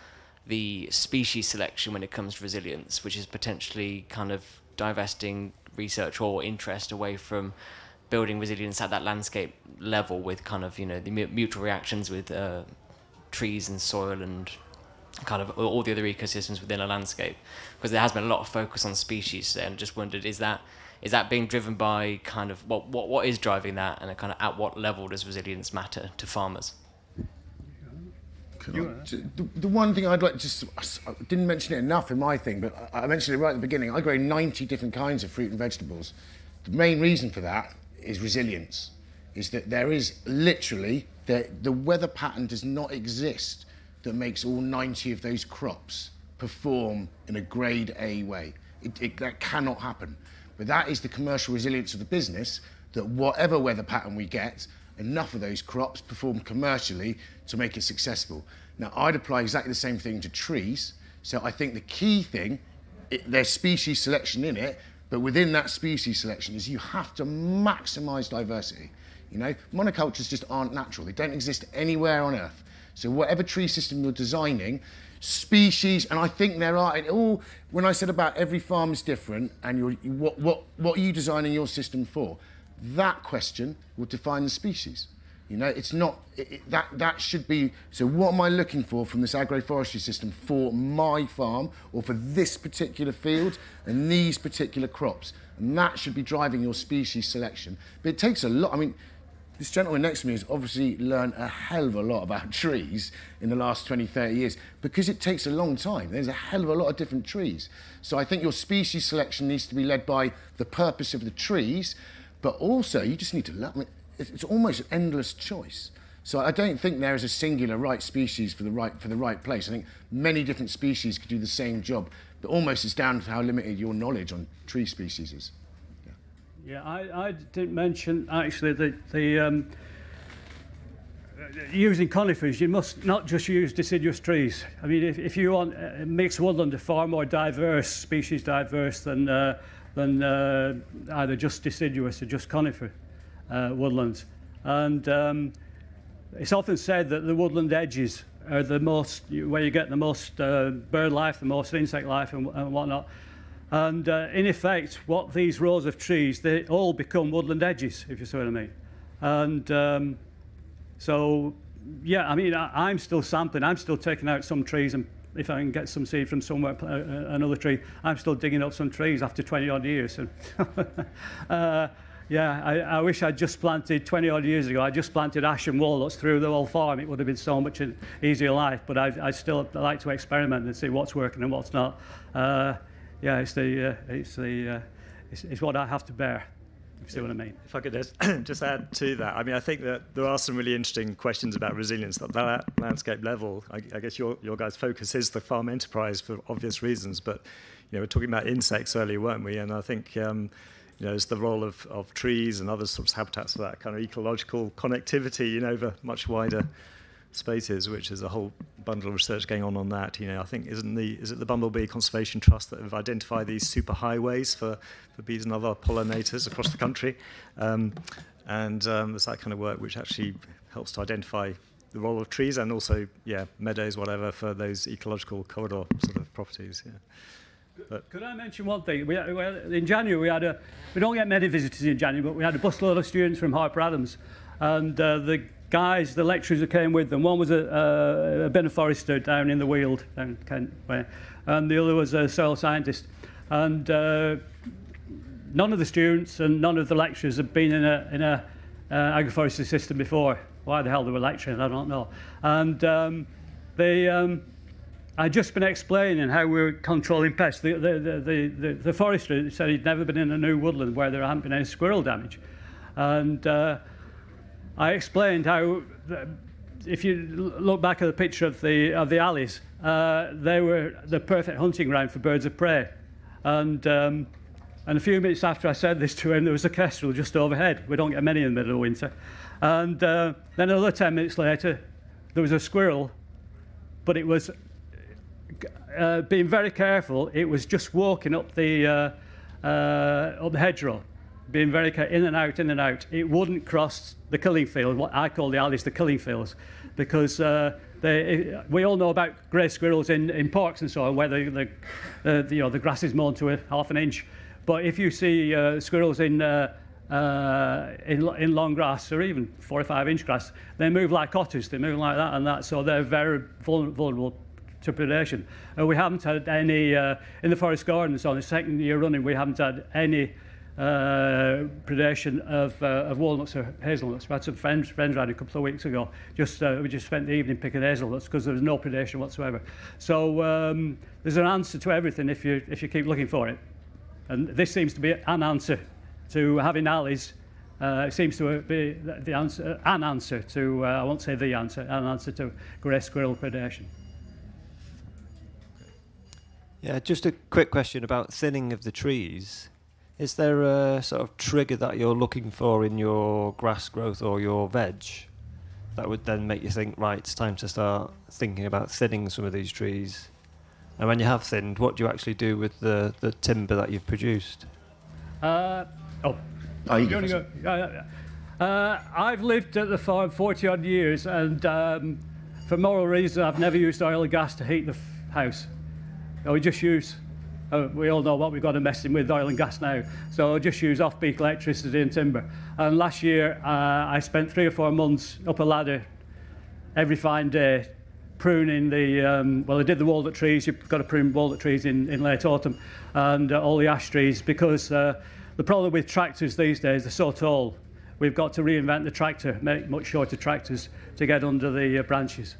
the species selection when it comes to resilience, which is potentially kind of divesting research or interest away from building resilience at that landscape level with kind of you know the mutual reactions with uh, trees and soil and kind of all the other ecosystems within a landscape. Because there has been a lot of focus on species and I just wondered is that is that being driven by kind of what what, what is driving that and kind of at what level does resilience matter to farmers the, the one thing I'd like just I didn't mention it enough in my thing, but I mentioned it right at the beginning. I grow 90 different kinds of fruit and vegetables. The main reason for that is resilience. Is that there is literally the, the weather pattern does not exist that makes all 90 of those crops perform in a grade A way. It, it, that cannot happen. But that is the commercial resilience of the business that whatever weather pattern we get, enough of those crops perform commercially to make it successful. Now, I'd apply exactly the same thing to trees. So I think the key thing, it, there's species selection in it, but within that species selection is you have to maximize diversity. You know, monocultures just aren't natural. They don't exist anywhere on Earth. So whatever tree system you're designing, species, and I think there are, and all, when I said about every farm is different and you're, you, what, what, what are you designing your system for? That question will define the species. You know, it's not, it, it, that, that should be, so what am I looking for from this agroforestry system for my farm or for this particular field and these particular crops? And that should be driving your species selection. But it takes a lot, I mean, this gentleman next to me has obviously learned a hell of a lot about trees in the last 20, 30 years because it takes a long time. There's a hell of a lot of different trees. So I think your species selection needs to be led by the purpose of the trees, but also you just need to, I mean, it's almost an endless choice. So I don't think there is a singular right species for the right for the right place. I think many different species could do the same job, but almost it's down to how limited your knowledge on tree species is. Yeah, yeah I, I didn't mention actually the the um, using conifers, you must not just use deciduous trees. I mean, if, if you want a mixed woodland, a far more diverse, species diverse than, uh, than uh, either just deciduous or just conifer uh, woodlands. And um, it's often said that the woodland edges are the most, where you get the most uh, bird life, the most insect life and, and whatnot. And uh, in effect, what these rows of trees, they all become woodland edges, if you see what I mean. And um, so, yeah, I mean, I, I'm still sampling, I'm still taking out some trees and if I can get some seed from somewhere, uh, uh another tree, I'm still digging up some trees after 20 odd years. uh, yeah, I, I wish I'd just planted 20 odd years ago. I just planted ash and walnuts through the whole farm. It would have been so much an easier life. But I, I still like to experiment and see what's working and what's not. Uh, yeah, it's the uh, it's the uh, it's, it's what I have to bear. You see what I mean. If I could just, just add to that, I mean, I think that there are some really interesting questions about resilience at that landscape level. I, I guess your, your guys' focus is the farm enterprise for obvious reasons, but you know, we're talking about insects earlier, weren't we? And I think um, you know, is the role of, of trees and other sorts of habitats for that kind of ecological connectivity, you know, over much wider spaces, which is a whole bundle of research going on on that. You know, I think isn't the is it the Bumblebee Conservation Trust that have identified these super highways for, for bees and other pollinators across the country, um, and um, there's that kind of work which actually helps to identify the role of trees and also, yeah, meadows, whatever, for those ecological corridor sort of properties. Yeah. But Could I mention one thing? We, we, in January, we had a, we don't get many visitors in January, but we had a busload of students from Harper Adams. And uh, the guys, the lecturers who came with them, one was a, a, a Bin Forester down in the Weald, down Kent way, and the other was a soil scientist. And uh, none of the students and none of the lecturers had been in a, in a uh, agroforestry system before. Why the hell they were lecturing, I don't know. And um, they... Um, I'd just been explaining how we are controlling pests. The, the, the, the, the forester said he'd never been in a new woodland where there hadn't been any squirrel damage. And uh, I explained how, if you look back at the picture of the, of the alleys, uh, they were the perfect hunting ground for birds of prey. And, um, and a few minutes after I said this to him, there was a kestrel just overhead. We don't get many in the middle of winter. And uh, then another 10 minutes later, there was a squirrel, but it was uh, being very careful. It was just walking up the uh, uh, up the hedgerow, being very in and out, in and out. It wouldn't cross the killing field. What I call the alleys, the killing fields, because uh, they, we all know about grey squirrels in, in parks and so on, where the, the, uh, the, you know, the grass is mown to a half an inch. But if you see uh, squirrels in, uh, uh, in, in long grass or even four or five inch grass, they move like otters, they move like that and that, so they're very vulnerable to predation. We haven't had any, uh, in the forest gardens on the second year running, we haven't had any uh, predation of, uh, of walnuts or hazelnuts. We had some friends, friends around a couple of weeks ago. Just uh, we just spent the evening picking hazelnuts because there was no predation whatsoever. So um, there's an answer to everything if you if you keep looking for it. And this seems to be an answer to having alleys. Uh, it seems to be the answer, an answer to, uh, I won't say the answer, an answer to grey squirrel predation. Yeah, just a quick question about thinning of the trees. Is there a sort of trigger that you're looking for in your grass growth or your veg that would then make you think, right, it's time to start thinking about thinning some of these trees? And when you have thinned, what do you actually do with the, the timber that you've produced? Uh, oh, oh you go. Uh, uh, I've lived at the farm 40 odd years, and um, for moral reasons, I've never used oil and gas to heat the house. No, we just use, uh, we all know what we've got to mess in with oil and gas now. So I'll just use off-peak electricity and timber. And last year, uh, I spent three or four months up a ladder every fine day pruning the, um, well, I did the walnut trees. You've got to prune walnut trees in, in late autumn and uh, all the ash trees because uh, the problem with tractors these days, they're so tall. We've got to reinvent the tractor, make much shorter tractors to get under the uh, branches.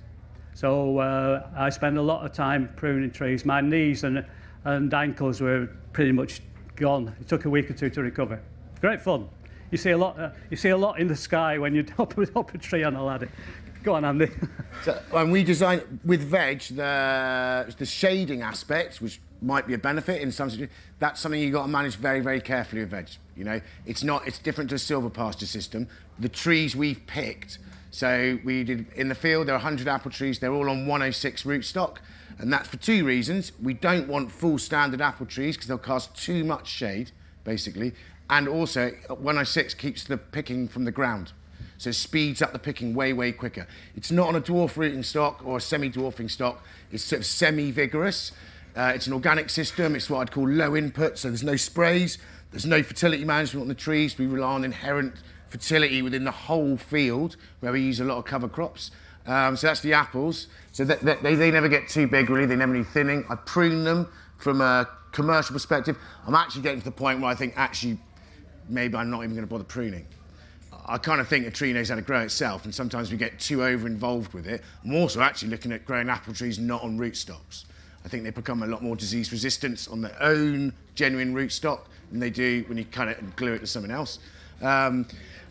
So uh, I spend a lot of time pruning trees. My knees and, and ankles were pretty much gone. It took a week or two to recover. Great fun. You see a lot, uh, you see a lot in the sky when you top, top a tree on a ladder. Go on, Andy. so, when we design with veg, the, the shading aspects, which might be a benefit in some situations, that's something you've got to manage very, very carefully with veg. You know, it's not, it's different to a silvo pasture system. The trees we've picked so we did in the field, there are 100 apple trees. They're all on 106 rootstock. And that's for two reasons. We don't want full standard apple trees because they'll cast too much shade, basically. And also, 106 keeps the picking from the ground. So it speeds up the picking way, way quicker. It's not on a dwarf rooting stock or a semi-dwarfing stock. It's sort of semi-vigorous. Uh, it's an organic system. It's what I'd call low input. So there's no sprays. There's no fertility management on the trees. We rely on inherent fertility within the whole field where we use a lot of cover crops. Um, so that's the apples. So that, they, they never get too big really, they never need thinning. I prune them from a commercial perspective. I'm actually getting to the point where I think actually maybe I'm not even going to bother pruning. I kind of think a tree knows how to grow itself, and sometimes we get too over involved with it. I'm also actually looking at growing apple trees not on rootstocks. I think they become a lot more disease resistant on their own genuine rootstock than they do when you cut it and glue it to something else. Um,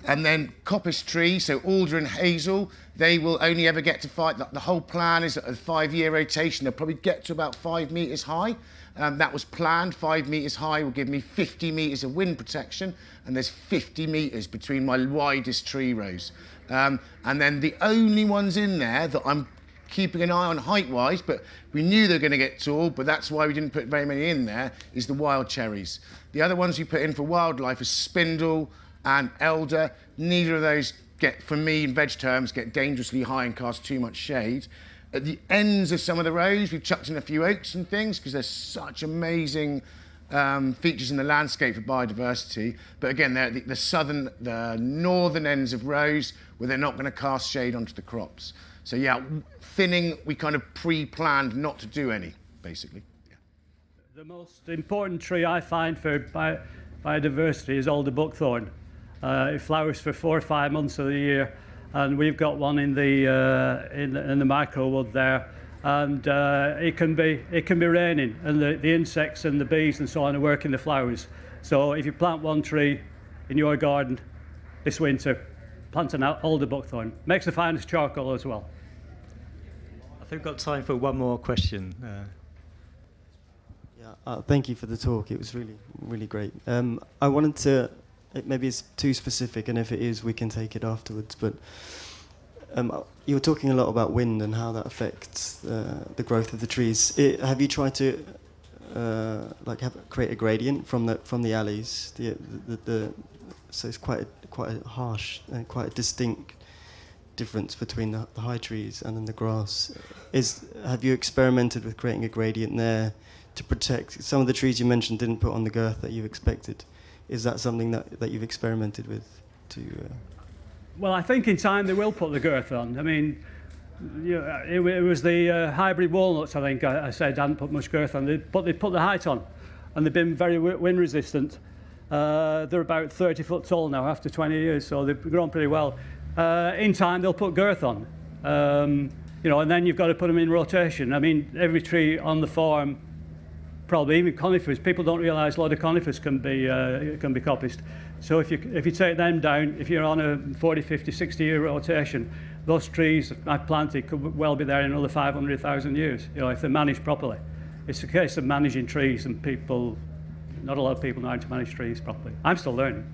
and then coppice tree, so alder and hazel, they will only ever get to five. The, whole plan is a five-year rotation. They'll probably get to about five metres high. Um, that was planned. Five metres high will give me 50 metres of wind protection, and there's 50 metres between my widest tree rows. Um, and then the only ones in there that I'm keeping an eye on height-wise, but we knew they were going to get tall, but that's why we didn't put very many in there, is the wild cherries. The other ones we put in for wildlife are spindle, and elder. Neither of those get, for me, in veg terms, get dangerously high and cast too much shade. At the ends of some of the rows, we've chucked in a few oaks and things because there's such amazing um, features in the landscape for biodiversity. But again, they're the, the southern, the northern ends of rows where they're not going to cast shade onto the crops. So yeah, thinning, we kind of pre-planned not to do any, basically. The most important tree I find for bi biodiversity is alder buckthorn. Uh, it flowers for four or five months of the year, and we've got one in the uh, in, the, in the microwood there. And uh, it can be it can be raining, and the, the insects and the bees and so on are working the flowers. So if you plant one tree in your garden this winter, plant an alder buckthorn. Makes the finest charcoal as well. I think we've got time for one more question. Uh, Uh, thank you for the talk. It was really, really great. Um, I wanted to, it maybe it's too specific, and if it is, we can take it afterwards. But um, you were talking a lot about wind and how that affects uh, the growth of the trees. It, have you tried to uh, like have, create a gradient from the from the alleys? The, the, the, the so it's quite a, quite a harsh and quite a distinct difference between the, the high trees and then the grass. Is have you experimented with creating a gradient there? to protect some of the trees you mentioned didn't put on the girth that you expected. Is that something that, that you've experimented with? To uh... well, I think in time they will put the girth on. I mean, you know, it, it was the uh, hybrid walnuts. I think I, I said hadn't put much girth on, they, but they put the height on, and they've been very wind resistant. Uh, they're about 30 foot tall now after 20 years, so they've grown pretty well. Uh, in time, they'll put girth on. Um, you know, and then you've got to put them in rotation. I mean, every tree on the farm probably even conifers. People don't realise a lot of conifers can be uh, can be coppiced. So if you if you take them down, if you're on a 40, 50, 60 year rotation, those trees I planted could well be there in another 500,000 years. You know, if they're managed properly. It's a case of managing trees, and people, not a lot of people know how to manage trees properly. I'm still learning.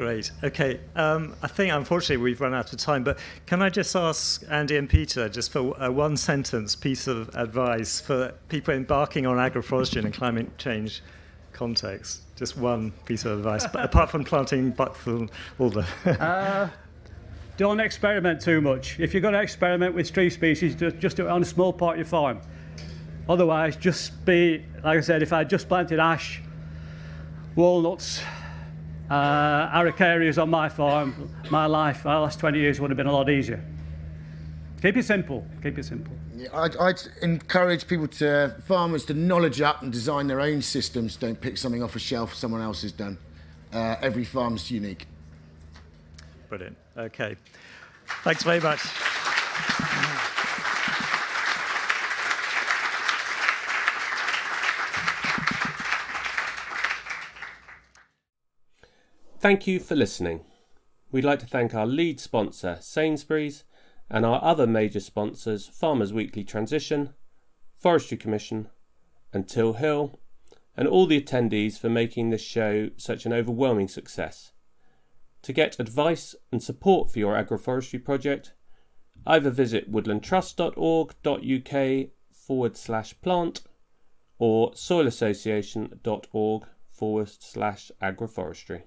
Great. Okay. Um, I think, unfortunately, we've run out of time, but can I just ask Andy and Peter, just for a one sentence piece of advice for people embarking on agroforestry in a climate change context? Just one piece of advice, apart from planting buckthorn alder. uh, don't experiment too much. If you're going to experiment with tree species, just do it on a small part of your farm. Otherwise, just be, like I said, if I just planted ash, walnuts, uh, araucarias on my farm, my life, my last 20 years would have been a lot easier. Keep it simple. Keep it simple. I'd, I'd, encourage people to, farmers to knowledge up and design their own systems. Don't pick something off a shelf someone else has done. Uh, every farm's unique. Brilliant. Okay. Thanks very much. Thank you for listening. We'd like to thank our lead sponsor, Sainsbury's, and our other major sponsors, Farmers Weekly Transition, Forestry Commission, and Tilhill, and all the attendees for making this show such an overwhelming success. To get advice and support for your agroforestry project, either visit woodlandtrust.org.uk forward slash plant or soilassociation.org forward slash agroforestry.